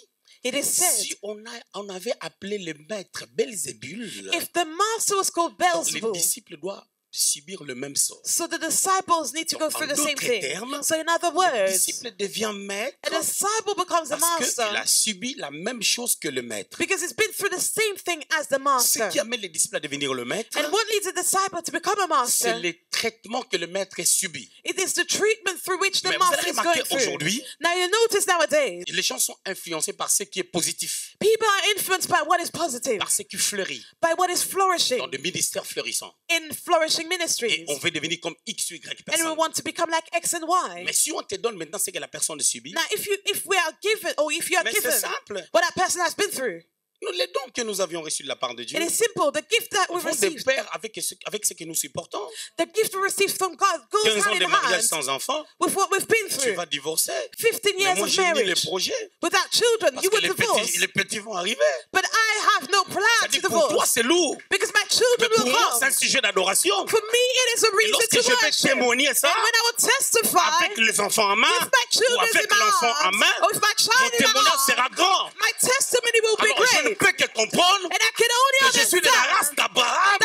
B: It is said
A: si on, a, on avait appelé le maître Belzébul,
B: if the master was called
A: donc les disciples doivent subir le même sort.
B: so the disciples need to go
A: En
B: through the same thing.
A: termes,
B: So, in other
A: Le
B: words,
A: disciple devient maître
B: a disciple becomes a
A: parce
B: master
A: qu'il a subi la même chose que le maître.
B: because it's been through the same thing as the
A: Ce
B: master.
A: qui amène les disciples à devenir le maître,
B: And what leads a disciple to become a
A: c'est
B: master?
A: les traitements que le maître a subis.
B: It is the treatment through which the
A: Mais vous allez
B: master is going
A: aujourd'hui,
B: Now you notice nowadays,
A: les gens sont influencés par ce qui est positif,
B: people are influenced by what is positive,
A: par ce qui fleurit
B: by what is
A: dans
B: flourishing
A: des ministères florissants.
B: in flourishing
A: Et
B: ministries.
A: on veut devenir comme X ou Y
B: And we
A: personne.
B: want to become like X and Y.
A: Mais si on te donne maintenant ce que la personne subit,
B: Now, if you if we are given or if you are
A: c'est
B: given
A: simple.
B: what that person has been through,
A: Nous, les dons que nous avions reçus de la part de Dieu
B: it is simple. The gift that we
A: de
B: received,
A: pair avec ce, avec ce que nous supportons.
B: the gift we received from God goes
A: 15 ans de
B: in
A: mariage sans enfant,
B: with what we've been
A: tu vas divorcer.
B: 15
A: Mais
B: years
A: moi,
B: of
A: les projets.
B: without children,
A: Parce
B: you
A: que
B: would
A: les
B: divorce.
A: petits, les petits vont arriver.
B: But I have no plan to
A: pour toi,
B: divorce
A: c'est lourd.
B: because my
A: Mais
B: children
A: pour
B: will
A: moi, c'est un sujet d'adoration.
B: For me, it is a
A: Et
B: reason
A: lorsque
B: to
A: je vais témoigner ça,
B: And when I will testify
A: avec les enfants en main,
B: with my
A: ou
B: children
A: avec
B: in my
A: l'enfant en
B: arms,
A: main,
B: or with my
A: mon
B: child
A: témoignage sera grand.
B: my testimony will be
A: Alors, je ne peux que comprendre
B: And I can only
A: que je suis de la race d'Abraham,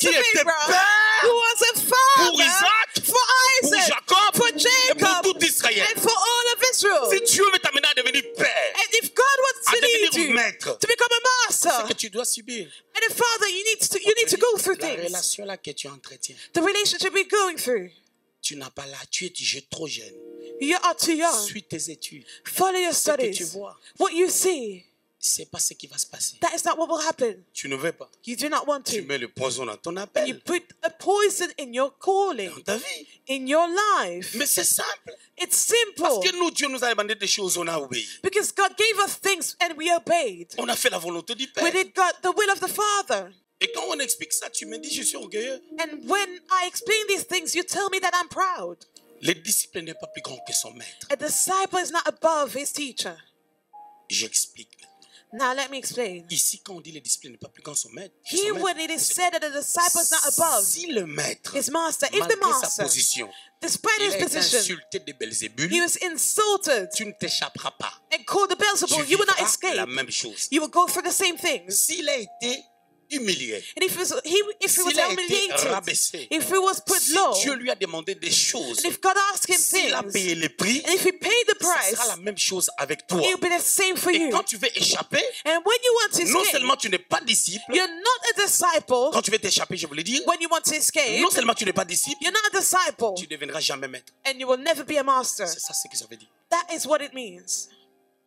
A: qui était père pour Isaac,
B: for
A: pour Jacob et pour tout Israël.
B: and for all of Israel.
A: Si Dieu veut t'amener à devenir père,
B: And if God wants
A: à devenir maître,
B: to become a
A: c'est que
B: master,
A: tu dois subir.
B: and a father, you need to you need to go through
A: La
B: things.
A: relation là que tu entretiens,
B: The relationship we're going through.
A: tu n'as pas là, tu es trop jeune.
B: You are too young.
A: Suis tes études.
B: Follow your
A: Ce que tu
B: studies.
A: vois,
B: What you see,
A: c'est pas ce qui va se passer.
B: that is not what will happen.
A: Tu ne veux pas.
B: You do not want
A: Tu
B: to.
A: mets le poison dans ton
B: You
A: appel,
B: put a poison in your calling,
A: dans ta vie.
B: in your life.
A: Mais c'est simple.
B: It's
A: Parce
B: simple.
A: que nous, Dieu nous a demandé des choses, on a obéi.
B: Because God gave us things and we obeyed.
A: On a fait la volonté du Père.
B: We did God the will of the Father.
A: Et quand on explique ça, tu me dis, je suis orgueilleux.
B: And when I explain these things, you tell me that I'm proud.
A: Le disciple n'est pas plus grand que son maître.
B: A disciple is not above his teacher.
A: J'explique.
B: Now let me explain.
A: Ici, quand on dit le disciple n'est pas plus grand son maître,
B: Here,
A: son
B: when
A: maître,
B: it is said that a disciple is not above
A: si le maître,
B: his master, if the
A: malgré sa
B: master,
A: position,
B: despite his position,
A: insulté de Belzébul,
B: he was insulted
A: tu ne t'échapperas pas.
B: and called a
A: Tu
B: Beelzebub, you will not escape.
A: la même chose.
B: You will go through the same things.
A: S'il a été humilié,
B: And if he was, he, if he was
A: s'il a été
B: humiliated,
A: rabaissé,
B: if he was put
A: si
B: low,
A: Dieu lui a demandé des choses,
B: and if God asked him
A: s'il a payé le prix,
B: and if he paid the price,
A: sera la même chose avec toi.
B: it will be the same for
A: Et
B: you.
A: quand tu veux échapper,
B: And when you want to
A: non
B: escape,
A: seulement tu n'es pas disciple,
B: you're not a disciple.
A: quand tu veux t'échapper, je voulais dire,
B: When you want to escape,
A: non seulement tu n'es pas disciple,
B: you're not a disciple,
A: tu ne deviendras jamais maître.
B: and you will never be a master.
A: C'est ça ce que ça veut dire.
B: That is what it means.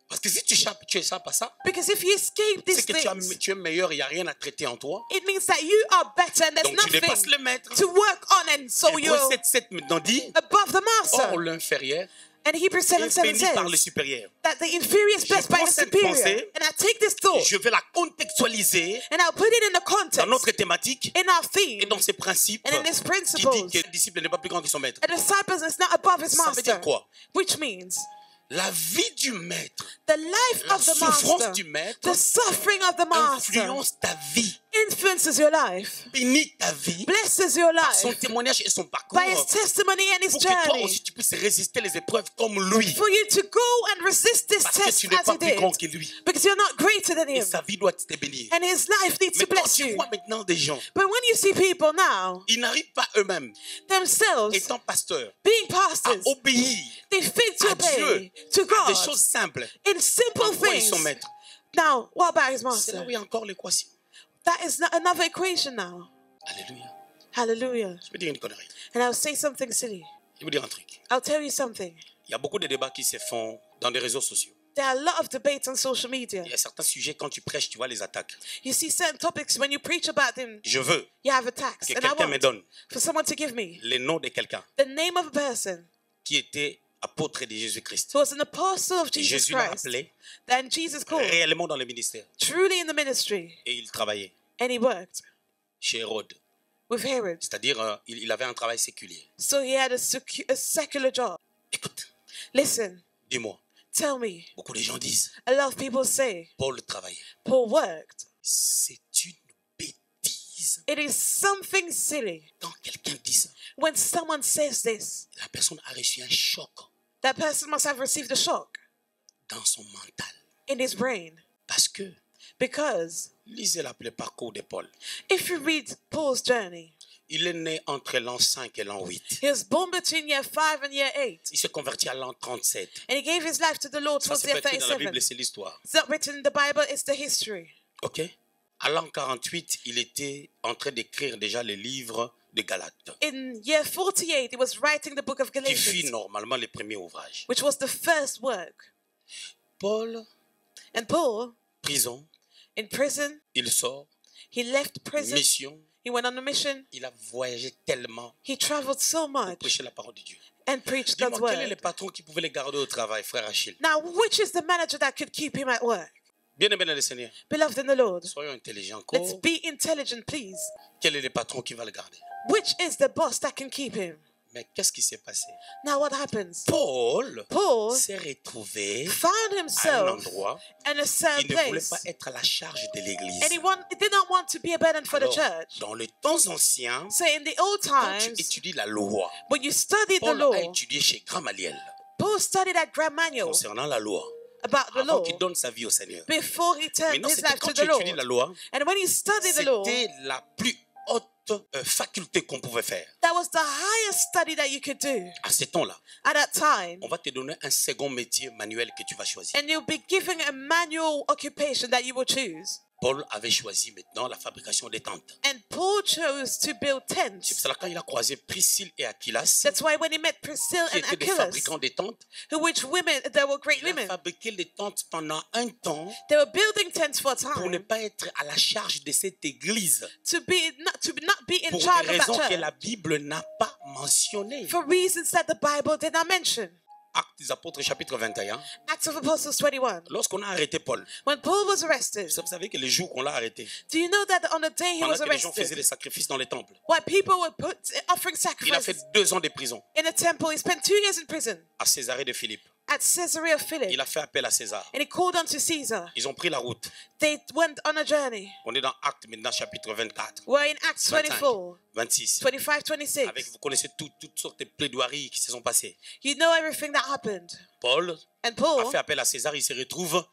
A: Parce que si tu échappes, tu échappes à ça,
B: Because if you escape these
A: que tu, as-
B: things,
A: tu es meilleur, il n'y a rien à traiter en toi.
B: it means that you are better and there's
A: Donc tu dépasses
B: nothing
A: le maître.
B: to work on, and so
A: Hébreux
B: you're
A: 7, 7 maintenant dit,
B: above the
A: or
B: master.
A: l'inférieur
B: And Hebrews 7
A: est
B: 7
A: béni par le supérieur.
B: that the inferior is
A: Je
B: blessed by the superior.
A: pensée,
B: And I take this thought
A: Je vais la contextualiser
B: and I'll put it in the
A: dans
B: context,
A: notre thématique
B: in our theme,
A: et dans ces principes
B: and in these
A: qui dit
B: principles.
A: que le disciple n'est pas plus grand que son maître.
B: A disciple is not above his
A: Ça veut dire
B: master.
A: quoi?
B: Which means
A: La vie du maître,
B: The life
A: la
B: of the
A: souffrance
B: master,
A: du maître
B: the suffering of the master.
A: influence ta vie,
B: influences your life,
A: ta vie,
B: blesses your
A: par son
B: life
A: témoignage et son parcours,
B: by his testimony and his
A: pour que toi aussi tu puisses résister les épreuves comme lui,
B: For you to go and resist this
A: parce que
B: test
A: tu n'es
B: as
A: pas plus grand que lui.
B: because you're not greater than
A: Et
B: him,
A: sa vie doit te bénir.
B: and his life needs
A: Mais
B: to
A: quand
B: bless
A: tu
B: you.
A: vois maintenant des gens,
B: But when you see people now,
A: ils n'arrivent pas eux-mêmes,
B: themselves
A: étant pasteurs,
B: being
A: à obéir
B: they fail to
A: à
B: obey
A: Dieu
B: to
A: à des
B: God
A: choses simples.
B: in simple
A: En quoi ils
B: things.
A: sont maîtres?
B: Now, what about his
A: C'est là
B: master?
A: où il y a encore l'équation.
B: That is not another equation now.
A: Alléluia.
B: Hallelujah.
A: Je vais dire une connerie.
B: And I'll say something silly.
A: Je vais vous dire un truc.
B: I'll tell you something.
A: Il y a beaucoup de débats qui se font dans les réseaux sociaux.
B: There are a lot of debates on social media.
A: Il y a certains sujets, quand tu prêches, tu vois les attaques.
B: You see certain topics when you preach about them,
A: Je veux
B: you have attacks.
A: que quelqu'un me donne
B: for someone to give me
A: le nom de quelqu'un
B: the name of a person
A: qui était apôtre de Jésus-Christ.
B: who was an apostle of Jesus
A: Jésus l'a
B: Christ.
A: appelé
B: Then Jesus called
A: réellement dans le ministère.
B: truly in the ministry,
A: Et il travaillait
B: and he worked
A: chez Hérode.
B: with Herod.
A: C'est-à-dire, euh, il, il avait un travail séculier.
B: So he had a, secu- a secular job.
A: Écoute,
B: Listen,
A: dis-moi,
B: tell me.
A: beaucoup de gens disent,
B: A lot of people say
A: Paul travaillait.
B: Paul worked.
A: C'est une bêtise.
B: It is something silly
A: Quand quelqu'un dit ça,
B: when someone says this.
A: la personne a reçu un choc
B: That person must have received a shock
A: dans son mental.
B: in his brain
A: Parce que,
B: because
A: lisez le parcours de Paul.
B: if you read Paul's journey,
A: Il est né entre l'an 5 et l'an 8.
B: he was born between year 5 and year 8
A: Il s'est converti à l'an 37.
B: and he gave his life to the Lord
A: Ça,
B: towards year
A: écrit dans la
B: 37.
A: Bible, c'est l'histoire.
B: It's not written in the Bible, it's the history.
A: OK À l'an 48, il était en train d'écrire déjà le livre de Galates,
B: In year 48, he was writing the book of
A: qui fut
B: Galatians,
A: normalement le premier ouvrage.
B: which was the first work.
A: Paul,
B: And Paul,
A: prison,
B: in prison,
A: il sort,
B: he left prison,
A: mission,
B: he went on a mission,
A: il a voyagé tellement
B: he traveled so
A: pour
B: much
A: prêcher la parole de Dieu.
B: and preached God's
A: Dis-moi, quel est le patron qui pouvait le garder au travail, frère Achille
B: Now, which is the manager that could keep him at work?
A: Bien aimé dans le Seigneur,
B: Beloved in the Lord,
A: soyons intelligents.
B: let's be intelligent, please.
A: quel est le patron qui va le garder
B: Which is the boss that can keep him?
A: Mais qu'est-ce qui s'est passé?
B: Now, what happens?
A: Paul
B: Paul
A: s'est retrouvé
B: found
A: à un
B: himself
A: endroit,
B: a certain
A: il ne voulait
B: place,
A: pas être à la charge de l'église.
B: and he, want, he did not want to be a burden for the church.
A: dans les temps anciens,
B: So, in the old
A: quand tu
B: times,
A: étudies la loi,
B: when you studied the
A: Paul a
B: law,
A: étudié chez Gamaliel
B: Paul studied at Gamaliel
A: concernant la loi,
B: about the
A: avant qu'il donne sa vie au Seigneur.
B: before he turned
A: Maintenant,
B: his life
A: quand
B: to
A: tu
B: the
A: la loi,
B: And when he studied the law,
A: c'était la plus haute euh, faculté qu'on pouvait faire.
B: that was the highest study that you could do
A: À ce temps-là,
B: at that time.
A: on va te donner un second métier manuel que tu vas choisir.
B: And you'll be given a manual occupation that you will choose.
A: Paul avait choisi maintenant la fabrication des tentes.
B: And Paul chose to build
A: C'est
B: tents.
A: pour cela quand il a croisé Priscille et Aquilas,
B: That's why when he met Priscilla
A: qui
B: and
A: étaient des
B: Achilles,
A: fabricants des tentes,
B: who which women, they were great
A: il a
B: women,
A: fabriqué les tentes pendant un temps
B: they were building tents for a
A: pour ne pas être à la charge de cette église.
B: to be not to not be in
A: Pour
B: charge
A: des
B: of
A: raisons
B: that
A: que la Bible n'a pas mentionnées.
B: for reasons that the Bible did not mention.
A: Actes des apôtres chapitre 21.
B: Acts of Apostles 21.
A: Lorsqu'on a arrêté Paul,
B: When Paul was arrested,
A: vous savez que le jour qu'on l'a arrêté,
B: do you know that on the day he was
A: que les gens faisaient
B: arrested,
A: des sacrifices dans les temples,
B: while people were put, offering
A: il a fait
B: sacrifices
A: deux ans de prison.
B: in a temple, he spent two years in prison.
A: À Césarée de Philippe.
B: At Caesarea Philippi,
A: Il a fait appel à César.
B: and he called unto Caesar.
A: Ils ont pris la route.
B: They went on a journey.
A: On est dans Actes maintenant chapitre 24,
B: We're in Acts 24,
A: 26.
B: 25,
A: Avec,
B: 26.
A: vous connaissez tout- toutes sortes de plaidoiries qui se sont passées.
B: You know everything that happened.
A: Paul
B: And
A: a
B: Paul
A: fait appel à César, il se retrouve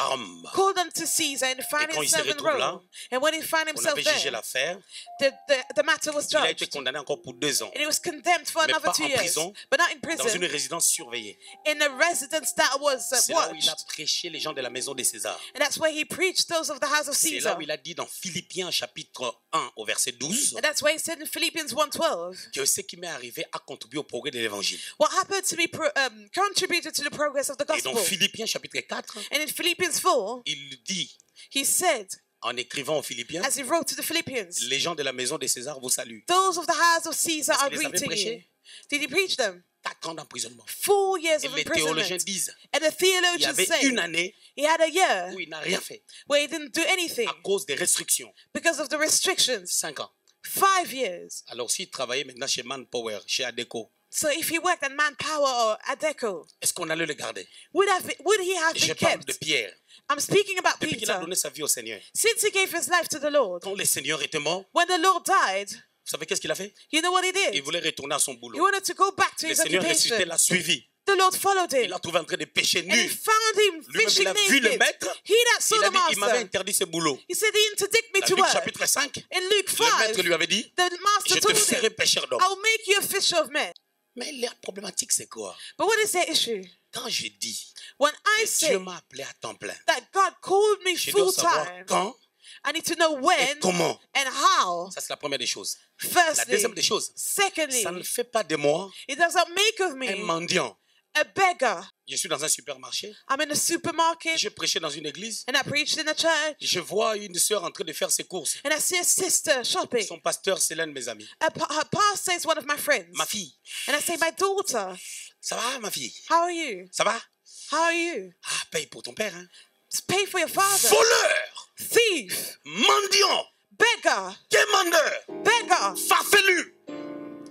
A: Rome.
B: called unto Caesar and found
A: Et quand il se
B: himself in
A: retrouve là.
B: And when he found
A: On
B: himself
A: avait jugé l'affaire.
B: the, the, the matter was
A: Il a été
B: judged.
A: condamné encore pour deux ans
B: And he was condemned for
A: Mais
B: another
A: pas
B: two
A: en
B: years,
A: prison,
B: but not in
A: dans une
B: prison,
A: résidence surveillée.
B: in a residence that was uh,
A: C'est là où il a
B: watched.
A: prêché les gens de la maison de César.
B: And that's where he preached those of the house of
A: C'est là
B: Caesar.
A: où il a dit dans Philippiens chapitre 1 au verset 12
B: And that's why he said in Philippians 1.12,
A: que ce qui m'est arrivé a contribué au progrès de l'évangile.
B: what happened to me pro- um, contributed to the progress of the
A: Et dans
B: gospel.
A: Philippiens chapitre 4,
B: And in Philippians 4,
A: il dit
B: he said,
A: en écrivant aux Philippiens,
B: as he wrote to the Philippians,
A: les gens de la maison de César vous saluent.
B: those of the house of Caesar are greeting you. Did he preach them?
A: Quatre ans d'emprisonnement.
B: Four years
A: Et
B: of
A: les théologiens
B: imprisonment.
A: disent,
B: And the
A: il y
B: theologians
A: avait
B: say
A: une année
B: he had a year
A: où il n'a rien fait
B: where he didn't do anything
A: à cause des restrictions.
B: because of the restrictions.
A: Cinq ans.
B: Five years.
A: Alors s'il travaillait maintenant chez Manpower, chez Adeco,
B: So if he worked at Manpower or Adeco,
A: est-ce qu'on allait le garder?
B: would have would he have
A: Je
B: been
A: parle de
B: kept?
A: Pierre.
B: I'm speaking about
A: Depuis qu'il a
B: Peter.
A: donné sa vie au Seigneur.
B: Since he gave his life to the Lord,
A: Quand le Seigneur était mort,
B: when the Lord died,
A: vous savez qu'est-ce qu'il a fait?
B: you know what he
A: Il
B: did?
A: voulait retourner à son
B: He
A: boulot.
B: wanted to go back to
A: Le
B: his
A: Seigneur ressuscité
B: occupation.
A: l'a suivi.
B: The Lord followed
A: Il
B: him.
A: l'a trouvé en train de pêcher
B: And he
A: nu.
B: found him
A: Lui-même,
B: fishing
A: il a vu le
B: naked.
A: maître.
B: He that saw
A: Il, a
B: the
A: dit, il m'avait
B: master.
A: interdit ce boulot.
B: He said he interdict me
A: Dans
B: to
A: Luc
B: work.
A: chapitre 5,
B: In Luke
A: le maître
B: 5,
A: lui avait dit,
B: the
A: je
B: master
A: te
B: told
A: ferai
B: him,
A: pêcheur d'hommes.
B: I'll make you a fisher of men.
A: Mais la problématique, c'est quoi?
B: But what is the issue?
A: Quand je dis
B: When I
A: que
B: say
A: Dieu m'a appelé à temps plein,
B: that God called me
A: je dois
B: full
A: savoir
B: time,
A: quand
B: I need to know
A: et
B: when
A: comment.
B: and how.
A: Ça, c'est la première des choses. La
B: Firstly,
A: deuxième des choses,
B: secondly,
A: ça ne fait pas de moi
B: it doesn't make of
A: un
B: me
A: mendiant.
B: A beggar.
A: Je suis dans un supermarché,
B: I'm in a supermarket
A: je prêchais dans une église,
B: and I preached in a church
A: je vois une sœur en train de faire ses courses.
B: and I see a sister shopping.
A: Son pasteur, c'est l'un de mes amis.
B: A, her pastor is one of my friends.
A: Ma fille,
B: And I say, My daughter,
A: ça va, ma fille?
B: How are you?
A: Ça va?
B: How are you?
A: Ah, paye pour ton père. Hein.
B: Pay for your father.
A: Voleur,
B: Thief,
A: mendiant,
B: beggar,
A: demandeur,
B: beggar,
A: farfelu,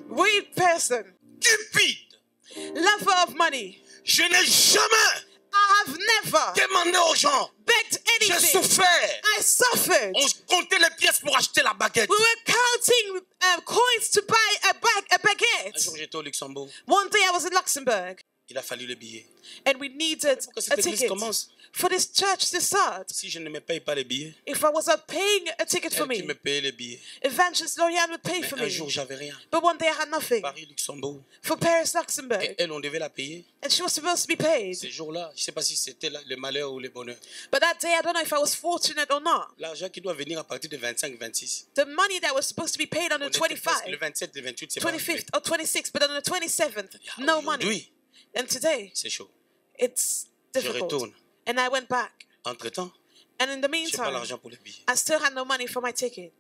B: weed person,
A: cupide.
B: Lover of money.
A: Je n'ai jamais
B: I have never
A: demandé aux gens.
B: begged
A: J'ai
B: anything.
A: souffert.
B: I suffered.
A: On comptait les pièces pour acheter la baguette.
B: We were counting um, coins to buy a bag, a
A: Un
B: baguette.
A: jour, j'étais au Luxembourg.
B: One day I was in Luxembourg
A: Il a fallu le billet.
B: and we needed
A: Pour que
B: a
A: cette église
B: ticket
A: commence.
B: for this church to start.
A: Si je ne me paye pas les billets,
B: If I was not paying a ticket for
A: elle qui
B: me,
A: me payait.
B: Evangelist would pay
A: Mais
B: for
A: un
B: me.
A: jour, j'avais rien.
B: But one day I had nothing
A: Paris, Luxembourg.
B: for Paris,
A: Et
B: Luxembourg.
A: elle, on devait la payer.
B: And she was supposed to be paid.
A: Ces jours-là, je ne sais pas si c'était le malheur ou le bonheur.
B: But that day I don't know if I was fortunate or not.
A: L'argent qui doit venir à partir de 25, 26.
B: The money that was supposed to be paid on
A: On
B: the
A: était presque
B: 25,
A: le 27 et 28, c'est pas arrivé.
B: 25th or 26th, but on the 27th, no money.
A: Aujourd'hui,
B: And today,
A: c'est chaud.
B: it's
A: Je
B: difficult.
A: retourne.
B: And I went back.
A: Entre-temps,
B: And in the
A: je n'ai pas
B: meantime,
A: l'argent pour billets.
B: I still had no money for my ticket.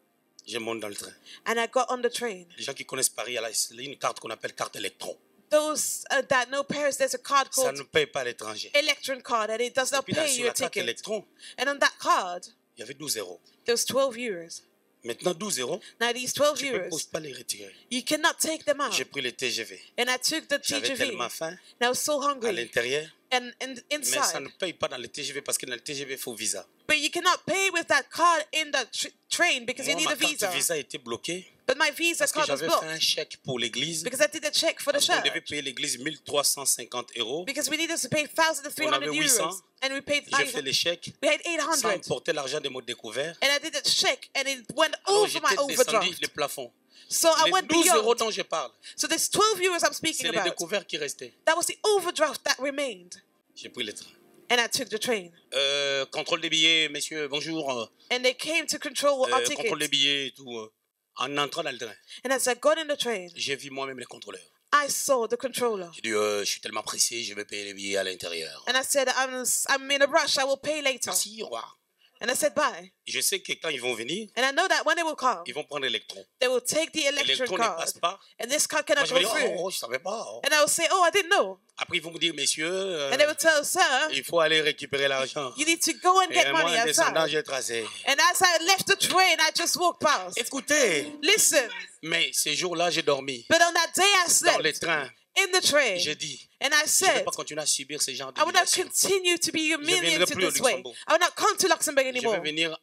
A: Je monte dans le train.
B: And I got on the train.
A: Les gens qui connaissent Paris, il y a là, il y a une carte qu'on appelle carte électron.
B: Those uh, that know Paris, there's a card
A: Ça
B: called
A: ne paye pas à l'étranger.
B: Electron card, and it does
A: Et
B: not
A: puis là,
B: pay
A: sur
B: you
A: la
B: a
A: carte
B: ticket.
A: électron,
B: And on that card,
A: il y avait 12 euros.
B: there was 12 euros.
A: Maintenant, 12 euros,
B: Now these 12
A: tu ne peux pas les retirer.
B: you cannot take them out.
A: J'ai pris le TGV.
B: And I took the
A: J'avais
B: TGV,
A: tellement faim
B: and I was so
A: à
B: hungry.
A: l'intérieur,
B: And, and
A: mais ça ne
B: inside,
A: paye pas dans le TGV parce que dans le TGV, il faut visa.
B: but you cannot pay with that card in the tr- train because you
A: Moi,
B: need
A: ma
B: a
A: carte
B: visa.
A: visa était bloquée
B: But my visa
A: parce que
B: card was
A: j'avais fait
B: blocked
A: un chèque pour l'église.
B: because I did a check for the
A: Parce qu'on devait
B: church.
A: payer l'église 1350 euros.
B: Because we needed to pay 1,300
A: On avait
B: euros.
A: 800.
B: And we paid
A: J'ai fait
B: 800.
A: les chèques
B: We had
A: sans
B: 800.
A: porter l'argent de mon découvert.
B: And I did a check and it went
A: Alors
B: over my overdraft.
A: le plafond.
B: So I
A: Les
B: went
A: 12 euros dont je parle,
B: So there's 12 euros I'm speaking
A: c'est les
B: about.
A: qui restaient.
B: That was the overdraft that remained.
A: J'ai pris le train.
B: And I took the train.
A: Euh, contrôle des billets, messieurs, bonjour. Euh,
B: And they came to control our
A: contrôle des billets et tout. euh. En entrant dans le train,
B: And as I got in the train,
A: j'ai vu moi-même les contrôleurs.
B: I saw the controller.
A: J'ai dit, euh, je suis tellement pressé, je vais payer les billets à l'intérieur.
B: And I said, I'm, I'm in a rush. I will pay later.
A: Merci, au revoir.
B: And I said, bye.
A: Je sais que quand ils vont venir,
B: And I know that when they will come,
A: ils vont prendre l'électron.
B: they will take the electron
A: L'électron ne
B: card.
A: passe pas.
B: And this card
A: Moi,
B: cannot
A: je
B: go through.
A: oh, oh, je savais pas. oh.
B: And I will say, oh, I didn't know.
A: Après, ils vont me dire, messieurs, euh,
B: And they will tell, sir,
A: il faut aller récupérer l'argent.
B: you need to go and
A: Et
B: get
A: moi,
B: money
A: en descendant, j'ai tracé.
B: And as I left the train, I just walked past.
A: Écoutez,
B: Listen,
A: mais ces jours-là, j'ai dormi
B: but on that day I
A: dans les
B: slept
A: trains.
B: In the train.
A: J'ai dit,
B: And I
A: je ne vais
B: said,
A: pas continuer à subir ce genre
B: I will not continue to be humiliated this way. I will not come to Luxembourg
A: Je vais
B: anymore.
A: venir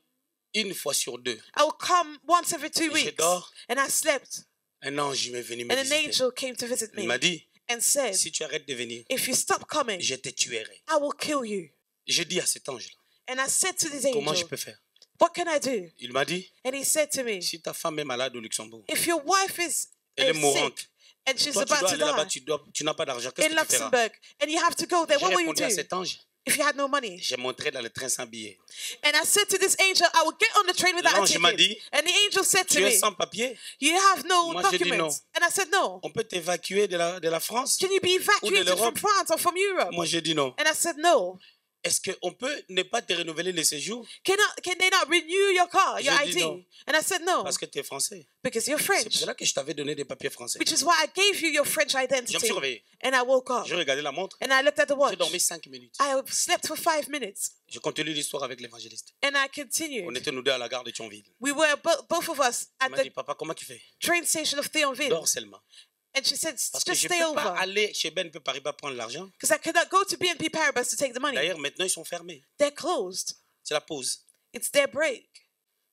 A: une fois sur deux.
B: I will come once every two
A: Et je
B: weeks.
A: dors.
B: And I slept.
A: Un ange m'est venu me
B: And an
A: visiter.
B: angel came to visit
A: Il
B: me
A: m'a dit,
B: and said,
A: si tu arrêtes de venir,
B: If you stop coming,
A: je te tuerai.
B: I will kill you.
A: J'ai dit à cet ange-là,
B: And I said to this
A: comment je
B: angel,
A: peux faire?
B: What can I do?
A: Il m'a dit,
B: And he said to me,
A: si ta femme est malade au Luxembourg,
B: If your wife is
A: elle est mourante,
B: sick and she's
A: toi
B: about to die
A: tu, dois- tu n'as pas d'argent, qu'est-ce
B: in
A: tu feras?
B: Luxembourg and you have to go there,
A: J'ai
B: what will you
A: répondu à
B: do?
A: cet ange,
B: if you had no money?
A: j'ai montré dans le train sans billet.
B: And I said to this angel, I will get on the train without a
A: L'ange m'a
B: ticket.
A: dit,
B: And the angel said to
A: Tu es
B: me,
A: sans papier?
B: You have no
A: Moi, j'ai dit
B: documents. And I said, No.
A: On peut t'évacuer de la, de la France
B: Can you be evacuated from
A: l'Europe?
B: France or from Europe?
A: Moi j'ai dit non.
B: And I said, No.
A: Est-ce qu'on peut ne pas te renouveler le séjour
B: Cannot, can they not renew your car, your
A: dit
B: ID?
A: non.
B: And I said, No.
A: Parce que tu es français.
B: Because you're
A: C'est pour
B: French.
A: cela que je t'avais donné des papiers français.
B: Which is why I gave you your French
A: Je me
B: identity.
A: suis réveillé.
B: And I woke up.
A: J'ai regardé la montre.
B: And I looked at the watch.
A: J'ai dormi 5 minutes.
B: I slept for five minutes.
A: Je continue l'histoire avec l'évangéliste.
B: And I
A: On
B: continued.
A: était nous deux à la gare de Thionville.
B: We were bo- both of us
A: Il
B: at
A: dit,
B: the
A: papa, comment tu fais?
B: train station of Thionville.
A: Dors seulement.
B: And she said,
A: Parce que
B: just
A: je
B: stay
A: peux pas
B: over.
A: aller chez BNP Paribas prendre l'argent.
B: Because I could not go to BNP Paribas to take the money.
A: D'ailleurs, maintenant, ils sont fermés.
B: They're closed.
A: C'est la pause.
B: It's their break.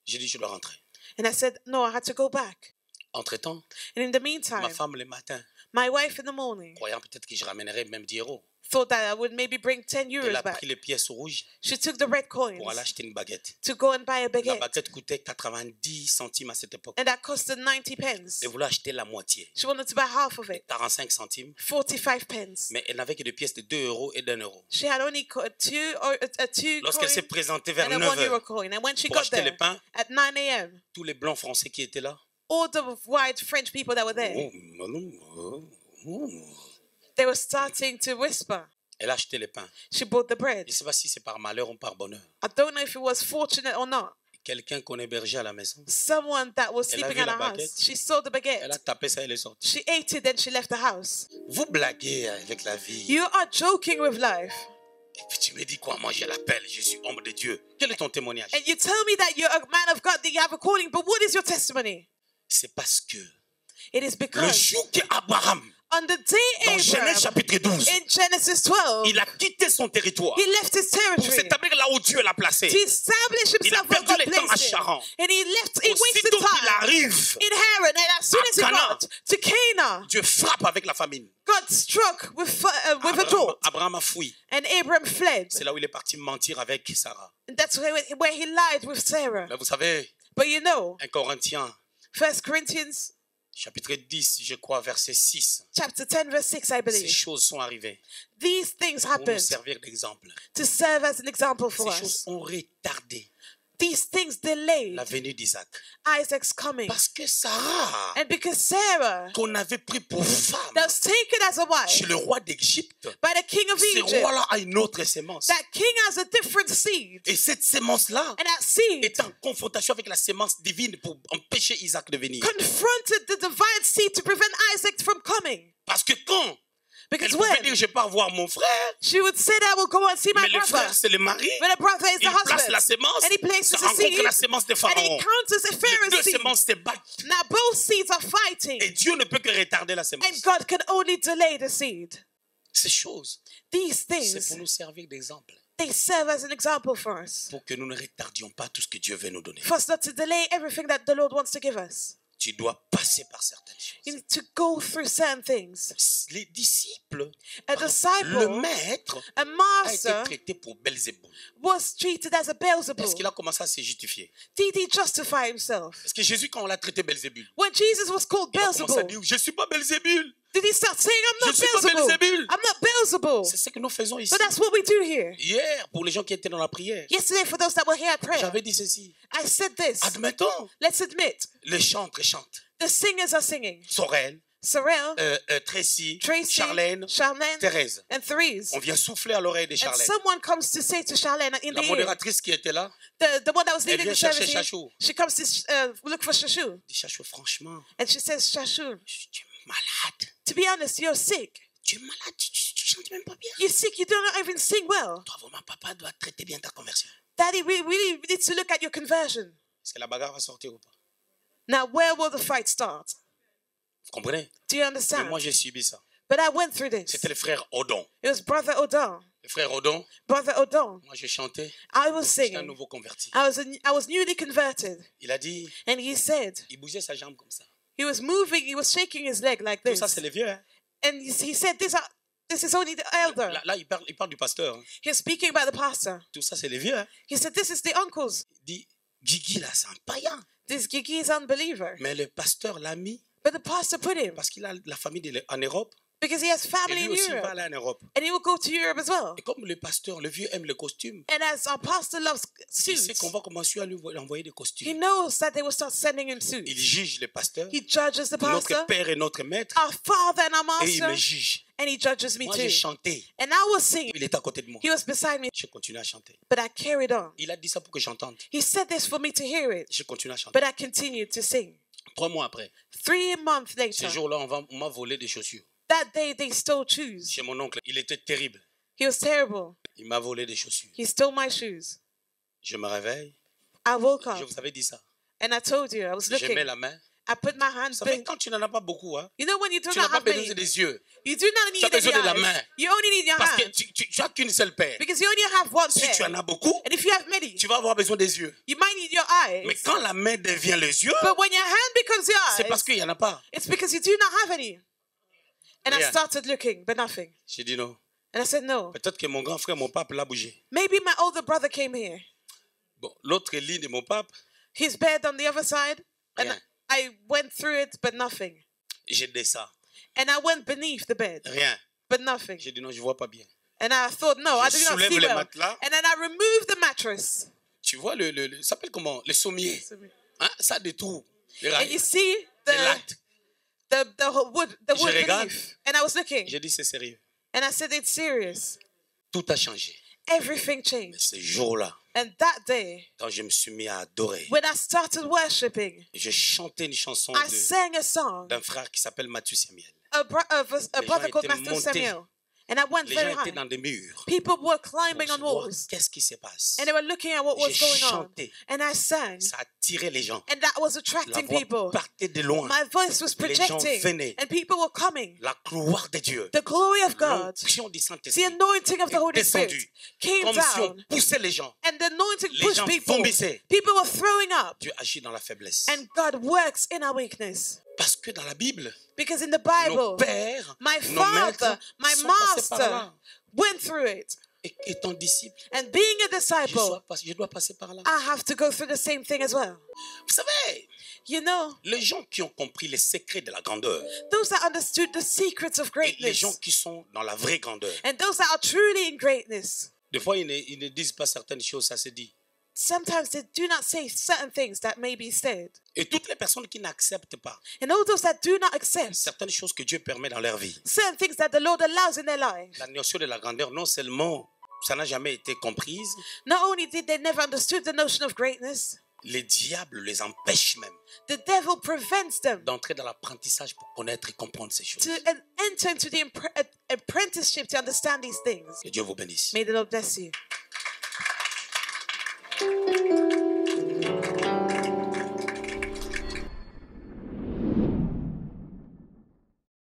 A: J'ai dit, je dois rentrer.
B: And I said, no, I had to go back.
A: Entre-temps,
B: And in the
A: ma femme, le matin,
B: my wife in the morning
A: croyant peut-être que je ramènerais même 10 euros,
B: thought that I would maybe bring 10
A: elle
B: euros
A: a
B: back.
A: pris les pièces rouges
B: She took the red coins
A: pour aller acheter une baguette.
B: to go and buy a
A: La
B: baguette.
A: baguette coûtait 90 centimes à cette époque.
B: And that costed 90 pence.
A: Elle voulait acheter la moitié,
B: She wanted to buy half of it,
A: 45 centimes,
B: 45 pence.
A: mais elle n'avait que des pièces de 2 euros et d'un euro.
B: She had only co- two or a, a two
A: Lorsqu'elle s'est
B: coin
A: présentée vers
B: and a
A: 9
B: one euro
A: heures
B: coin. And when she
A: pour
B: got
A: acheter le pain,
B: at 9 a.m.,
A: tous les blancs français qui étaient là,
B: all the white French people that were there,
A: oh, oh, oh, oh.
B: They were starting to whisper.
A: elle a acheté le pain.
B: She bought the bread.
A: Je ne sais pas si c'est par malheur ou par bonheur.
B: I don't know if it was fortunate or not.
A: Quelqu'un qu'on hébergeait à la maison,
B: Someone that was
A: Elle a
B: sleeping at our house, she saw the
A: elle
B: baguette.
A: a tapé ça, elle est sortie.
B: She ate it, then she left the house.
A: Vous blaguez avec la vie.
B: You are joking with life.
A: Et puis tu me dis quoi? Moi, je l'appelle, je suis homme de Dieu. Quel est ton témoignage?
B: And you tell me that you're a man of God, that you have a calling, but what is your testimony?
A: C'est parce que
B: It is
A: le
B: because
A: jour qu'Abraham,
B: on the day
A: dans
B: Abraham,
A: Genèse chapitre 12,
B: in Genesis 12,
A: il a quitté son territoire
B: he left his
A: pour
B: territory
A: s'établir là où Dieu l'a placé.
B: to establish
A: Il a
B: himself
A: perdu le temps à. Charan.
B: And he left, he
A: Aussitôt qu'il arrive,
B: in Haran, and as soon
A: à
B: as he got to Cana,
A: Dieu frappe avec la famine.
B: God struck with, uh, with a
A: Abraham,
B: drought,
A: Abraham a fui.
B: and Abraham fled.
A: C'est là où il est parti mentir avec Sarah.
B: And that's where, where he lied with Sarah.
A: Mais vous savez,
B: But you know,
A: 1 Corinthiens,
B: First Corinthians
A: chapitre 10, je crois, verset 6.
B: chapter 10, verse 6, I
A: Ces
B: believe.
A: choses sont arrivées
B: These things
A: pour nous
B: happened
A: servir d'exemple.
B: to serve as an example for
A: Ces choses
B: us.
A: ont retardé
B: These things delayed
A: la venue d'Isaac.
B: Isaac's coming.
A: Parce que Sarah,
B: And because Sarah
A: qu'on avait pris pour femme
B: that was taken as a
A: chez
B: wife
A: le roi d'Égypte,
B: by the king of
A: ce
B: Egypt,
A: roi-là a une autre sémence.
B: that king has a different seed.
A: Et cette sémence-là
B: And that seed
A: est en confrontation avec la sémence divine pour empêcher Isaac de venir.
B: confronted the divine seed to prevent Isaac from coming.
A: Parce que quand elle
B: Because
A: pouvait
B: when
A: dire je pars voir mon frère,
B: she would say that, I will go and see my
A: mais le
B: brother.
A: frère c'est le mari,
B: But the brother is the
A: il place la
B: husband.
A: sémence,
B: And he places the seed.
A: la sémence de
B: And he
A: Pharaon.
B: counters a
A: Les deux
B: seed.
A: se battent.
B: Now both seeds are fighting.
A: Et Dieu ne peut que retarder la
B: And
A: sémence.
B: God can only delay the seed.
A: Ces choses,
B: These
A: c'est
B: things,
A: pour nous servir d'exemple.
B: they serve as an example for us.
A: Pour que nous ne retardions pas tout ce que Dieu veut nous donner.
B: For us not to delay everything that the Lord wants to give us.
A: Tu dois passer par certaines
B: You
A: choses.
B: need to go through certain things.
A: Les disciples,
B: A
A: le
B: disciple,
A: maître,
B: a
A: a été
B: master,
A: traité pour
B: was treated as a Beelzebub.
A: Est-ce qu'il a commencé à se justifier?
B: Did he justify himself?
A: Parce que Jésus, quand on l'a traité Belzébul,
B: When Jesus was called
A: il a commencé à
B: Beelzebub,
A: dire Je ne suis pas.
B: Did he start saying, I'm not?
A: Beelzebul.
B: I'm not Beelzebub.
A: C'est ce que nous faisons ici.
B: But that's what we do here.
A: Hier, pour les gens qui étaient dans la prière,
B: Yesterday, for those that were here at prayer,
A: j'avais dit ceci.
B: I said this.
A: Admettons,
B: Let's admit,
A: les chantres chantent.
B: the singers are singing.
A: Sorel,
B: Sorrel,
A: euh, euh, Tracy,
B: Tracy,
A: Charlène,
B: Charlene,
A: Thérèse.
B: and Therese.
A: On vient souffler à l'oreille de
B: And
A: Charlène.
B: someone comes to say to Charlene in
A: La
B: the ear,
A: modératrice qui était là,
B: the, the one that was
A: elle vient
B: the
A: chercher Chachou.
B: she comes to uh, look for Shashu.
A: dit Chachou, franchement,
B: And she says,
A: je- tu malade.
B: to be honest, you're sick.
A: Tu es malade, tu, tu, tu chantes même pas bien.
B: You're sick, you don't even sing well.
A: Toi, vraiment, papa doit traiter bien ta conversion.
B: Daddy, we really need to look at your conversion.
A: Est-ce que la bagarre va sortir ou pas?
B: Now, where will the fight start?
A: Vous comprenez?
B: Do you
A: Mais
B: understand?
A: moi, j'ai subi ça.
B: But I went through this.
A: C'était le frère Odon.
B: It was Brother Odon.
A: Le frère Odon,
B: Brother Odon.
A: moi, je chantais.
B: I was
A: J'étais un
B: singing.
A: nouveau converti.
B: I was, a, I was newly converted.
A: Il a dit,
B: And he said,
A: il bougeait sa jambe comme ça.
B: He was moving, he was shaking his leg like
A: Tout
B: this.
A: ça, c'est les vieux. Hein?
B: And he he said, this, are, this is only the elder.
A: Là, là, il, parle, il parle du pasteur. hein.
B: He's speaking about the pastor.
A: Tout ça, c'est les vieux. Hein?
B: He said, this is the uncles.
A: Il dit, Guigui, là, c'est un païen.
B: This Gigi is unbeliever.
A: Mais le pasteur l'a mis
B: But the pastor put him
A: parce qu'il a la famille en Europe.
B: Because he has
A: Et
B: family
A: lui
B: in
A: aussi va
B: Europe.
A: aller en Europe.
B: And he will go to Europe as well.
A: Et comme le pasteur, le vieux aime le costume,
B: And as our pastor loves
A: il sait
B: suits,
A: qu'on va commencer à lui envoyer des
B: he
A: costumes.
B: knows that they will start sending him
A: Il
B: suits.
A: juge le pasteur,
B: He judges the
A: notre
B: pastor,
A: père et notre maître,
B: our father and our
A: et il me
B: master,
A: juge.
B: and he judges me
A: Moi,
B: too.
A: j'ai chanté.
B: And I was singing.
A: Il est à côté de moi.
B: He was beside me,
A: Je continue à chanter.
B: but I carried on.
A: Il a dit ça pour que j'entende.
B: He said this for me to hear it,
A: Je continue à chanter.
B: but I continued to sing.
A: Trois mois après,
B: Three months
A: ce
B: later,
A: jour-là, on va- on m'a volé des chaussures.
B: That day they stole shoes.
A: Chez mon oncle, il était terrible.
B: He was terrible.
A: Il m'a volé des chaussures.
B: He stole my shoes.
A: Je me réveille.
B: I woke
A: Je
B: up
A: vous avais dit ça.
B: and I told you I was
A: Je mets
B: looking.
A: la main.
B: I put my hand.
A: Savez,
B: be-
A: quand tu n'en as pas beaucoup, hein,
B: You know when you do
A: tu n'as pas besoin
B: many,
A: des yeux.
B: you do not
A: Tu as
B: need
A: besoin de la
B: eyes.
A: main.
B: You only need your
A: Parce que tu, tu, tu as qu'une seule paire.
B: because you only have one
A: Si tu
B: pair.
A: en as beaucoup,
B: And if you have many,
A: tu vas avoir besoin des yeux.
B: you might need your
A: Mais
B: eyes.
A: quand la main devient les yeux,
B: But when your hand becomes your
A: c'est parce
B: eyes,
A: qu'il n'y en a pas.
B: it's because you do not have any. And I
A: Rien.
B: started looking, but nothing.
A: J'ai dit non.
B: And I said, no.
A: Peut-être que mon grand frère, mon pape, l'a bougé.
B: Maybe my older brother came here.
A: Bon, l'autre lit de mon pape,
B: His bed on the other side. And
A: Rien.
B: I went through it, but nothing.
A: j'ai descends.
B: And I went beneath the bed,
A: Rien.
B: but nothing.
A: J'ai dit non, je vois pas bien.
B: And I thought, no, I
A: Je
B: do not
A: soulève
B: see
A: les
B: well.
A: matelas.
B: And then I removed the mattress.
A: Tu vois, le, le, le- ça s'appelle comment? Le sommier. Hein? Ça des trous.
B: And
A: rails.
B: you see the
A: lattes.
B: The the wood the
A: Je
B: wood
A: regarde.
B: beneath. And I was looking.
A: J'ai dit c'est sérieux.
B: And I said, it's serious.
A: Tout a changé.
B: Everything
A: Mais
B: changed.
A: ce jour-là,
B: And that day,
A: quand je me suis mis à adorer,
B: when I started worshiping,
A: je chantais une chanson
B: I sang a song.
A: d'un frère qui s'appelle Mathieu Samuel.
B: A, bro- of a, a brother called
A: montés.
B: Samuel. And I went
A: Les
B: very
A: gens étaient
B: high.
A: dans des murs.
B: People were climbing on walls.
A: Qu'est-ce qui se passe
B: And they were looking at what was
A: J'ai
B: going on.
A: chanté.
B: And I sang.
A: Ça attirait les gens.
B: And that was
A: La
B: attracting
A: voix
B: people.
A: partait de loin.
B: My voice was
A: Les gens
B: projecting. And people were coming.
A: La gloire de Dieu.
B: The glory of God,
A: L'onction du
B: the
A: Saint-Esprit
B: anointing of the Holy Spirit came
A: Comme si on
B: down.
A: poussait les gens.
B: And the anointing
A: Les
B: pushed people.
A: vomissaient.
B: People were throwing up.
A: Dieu agit dans la faiblesse.
B: And God works in our weakness.
A: Parce que dans la Bible,
B: Because in the Bible,
A: pères,
B: my father, my master went through it.
A: Et disciple,
B: And being a
A: je,
B: disciple,
A: je dois passer par là.
B: I have to go through the same thing as well.
A: Vous savez,
B: You know,
A: les gens qui ont compris les secrets de la grandeur,
B: those that understood the secrets of
A: et les
B: greatness,
A: gens qui sont dans la vraie grandeur,
B: and those that are truly in greatness,
A: des fois, ils ne, ils ne disent pas certaines choses, ça se dit.
B: Sometimes they do not say certain things that may be said.
A: Et toutes les personnes qui n'acceptent pas
B: And all those that do not accept
A: certaines choses que Dieu permet dans leur vie,
B: certain things that the Lord allows in their life,
A: la notion de la grandeur, non seulement ça n'a jamais été comprise,
B: not only did they never understood the notion of greatness,
A: les diables les empêchent même
B: the devil prevents them
A: d'entrer dans l'apprentissage pour connaître et comprendre ces choses.
B: to enter into the apprenticeship to understand these things.
A: Que Dieu vous bénisse.
B: May the Lord bless you.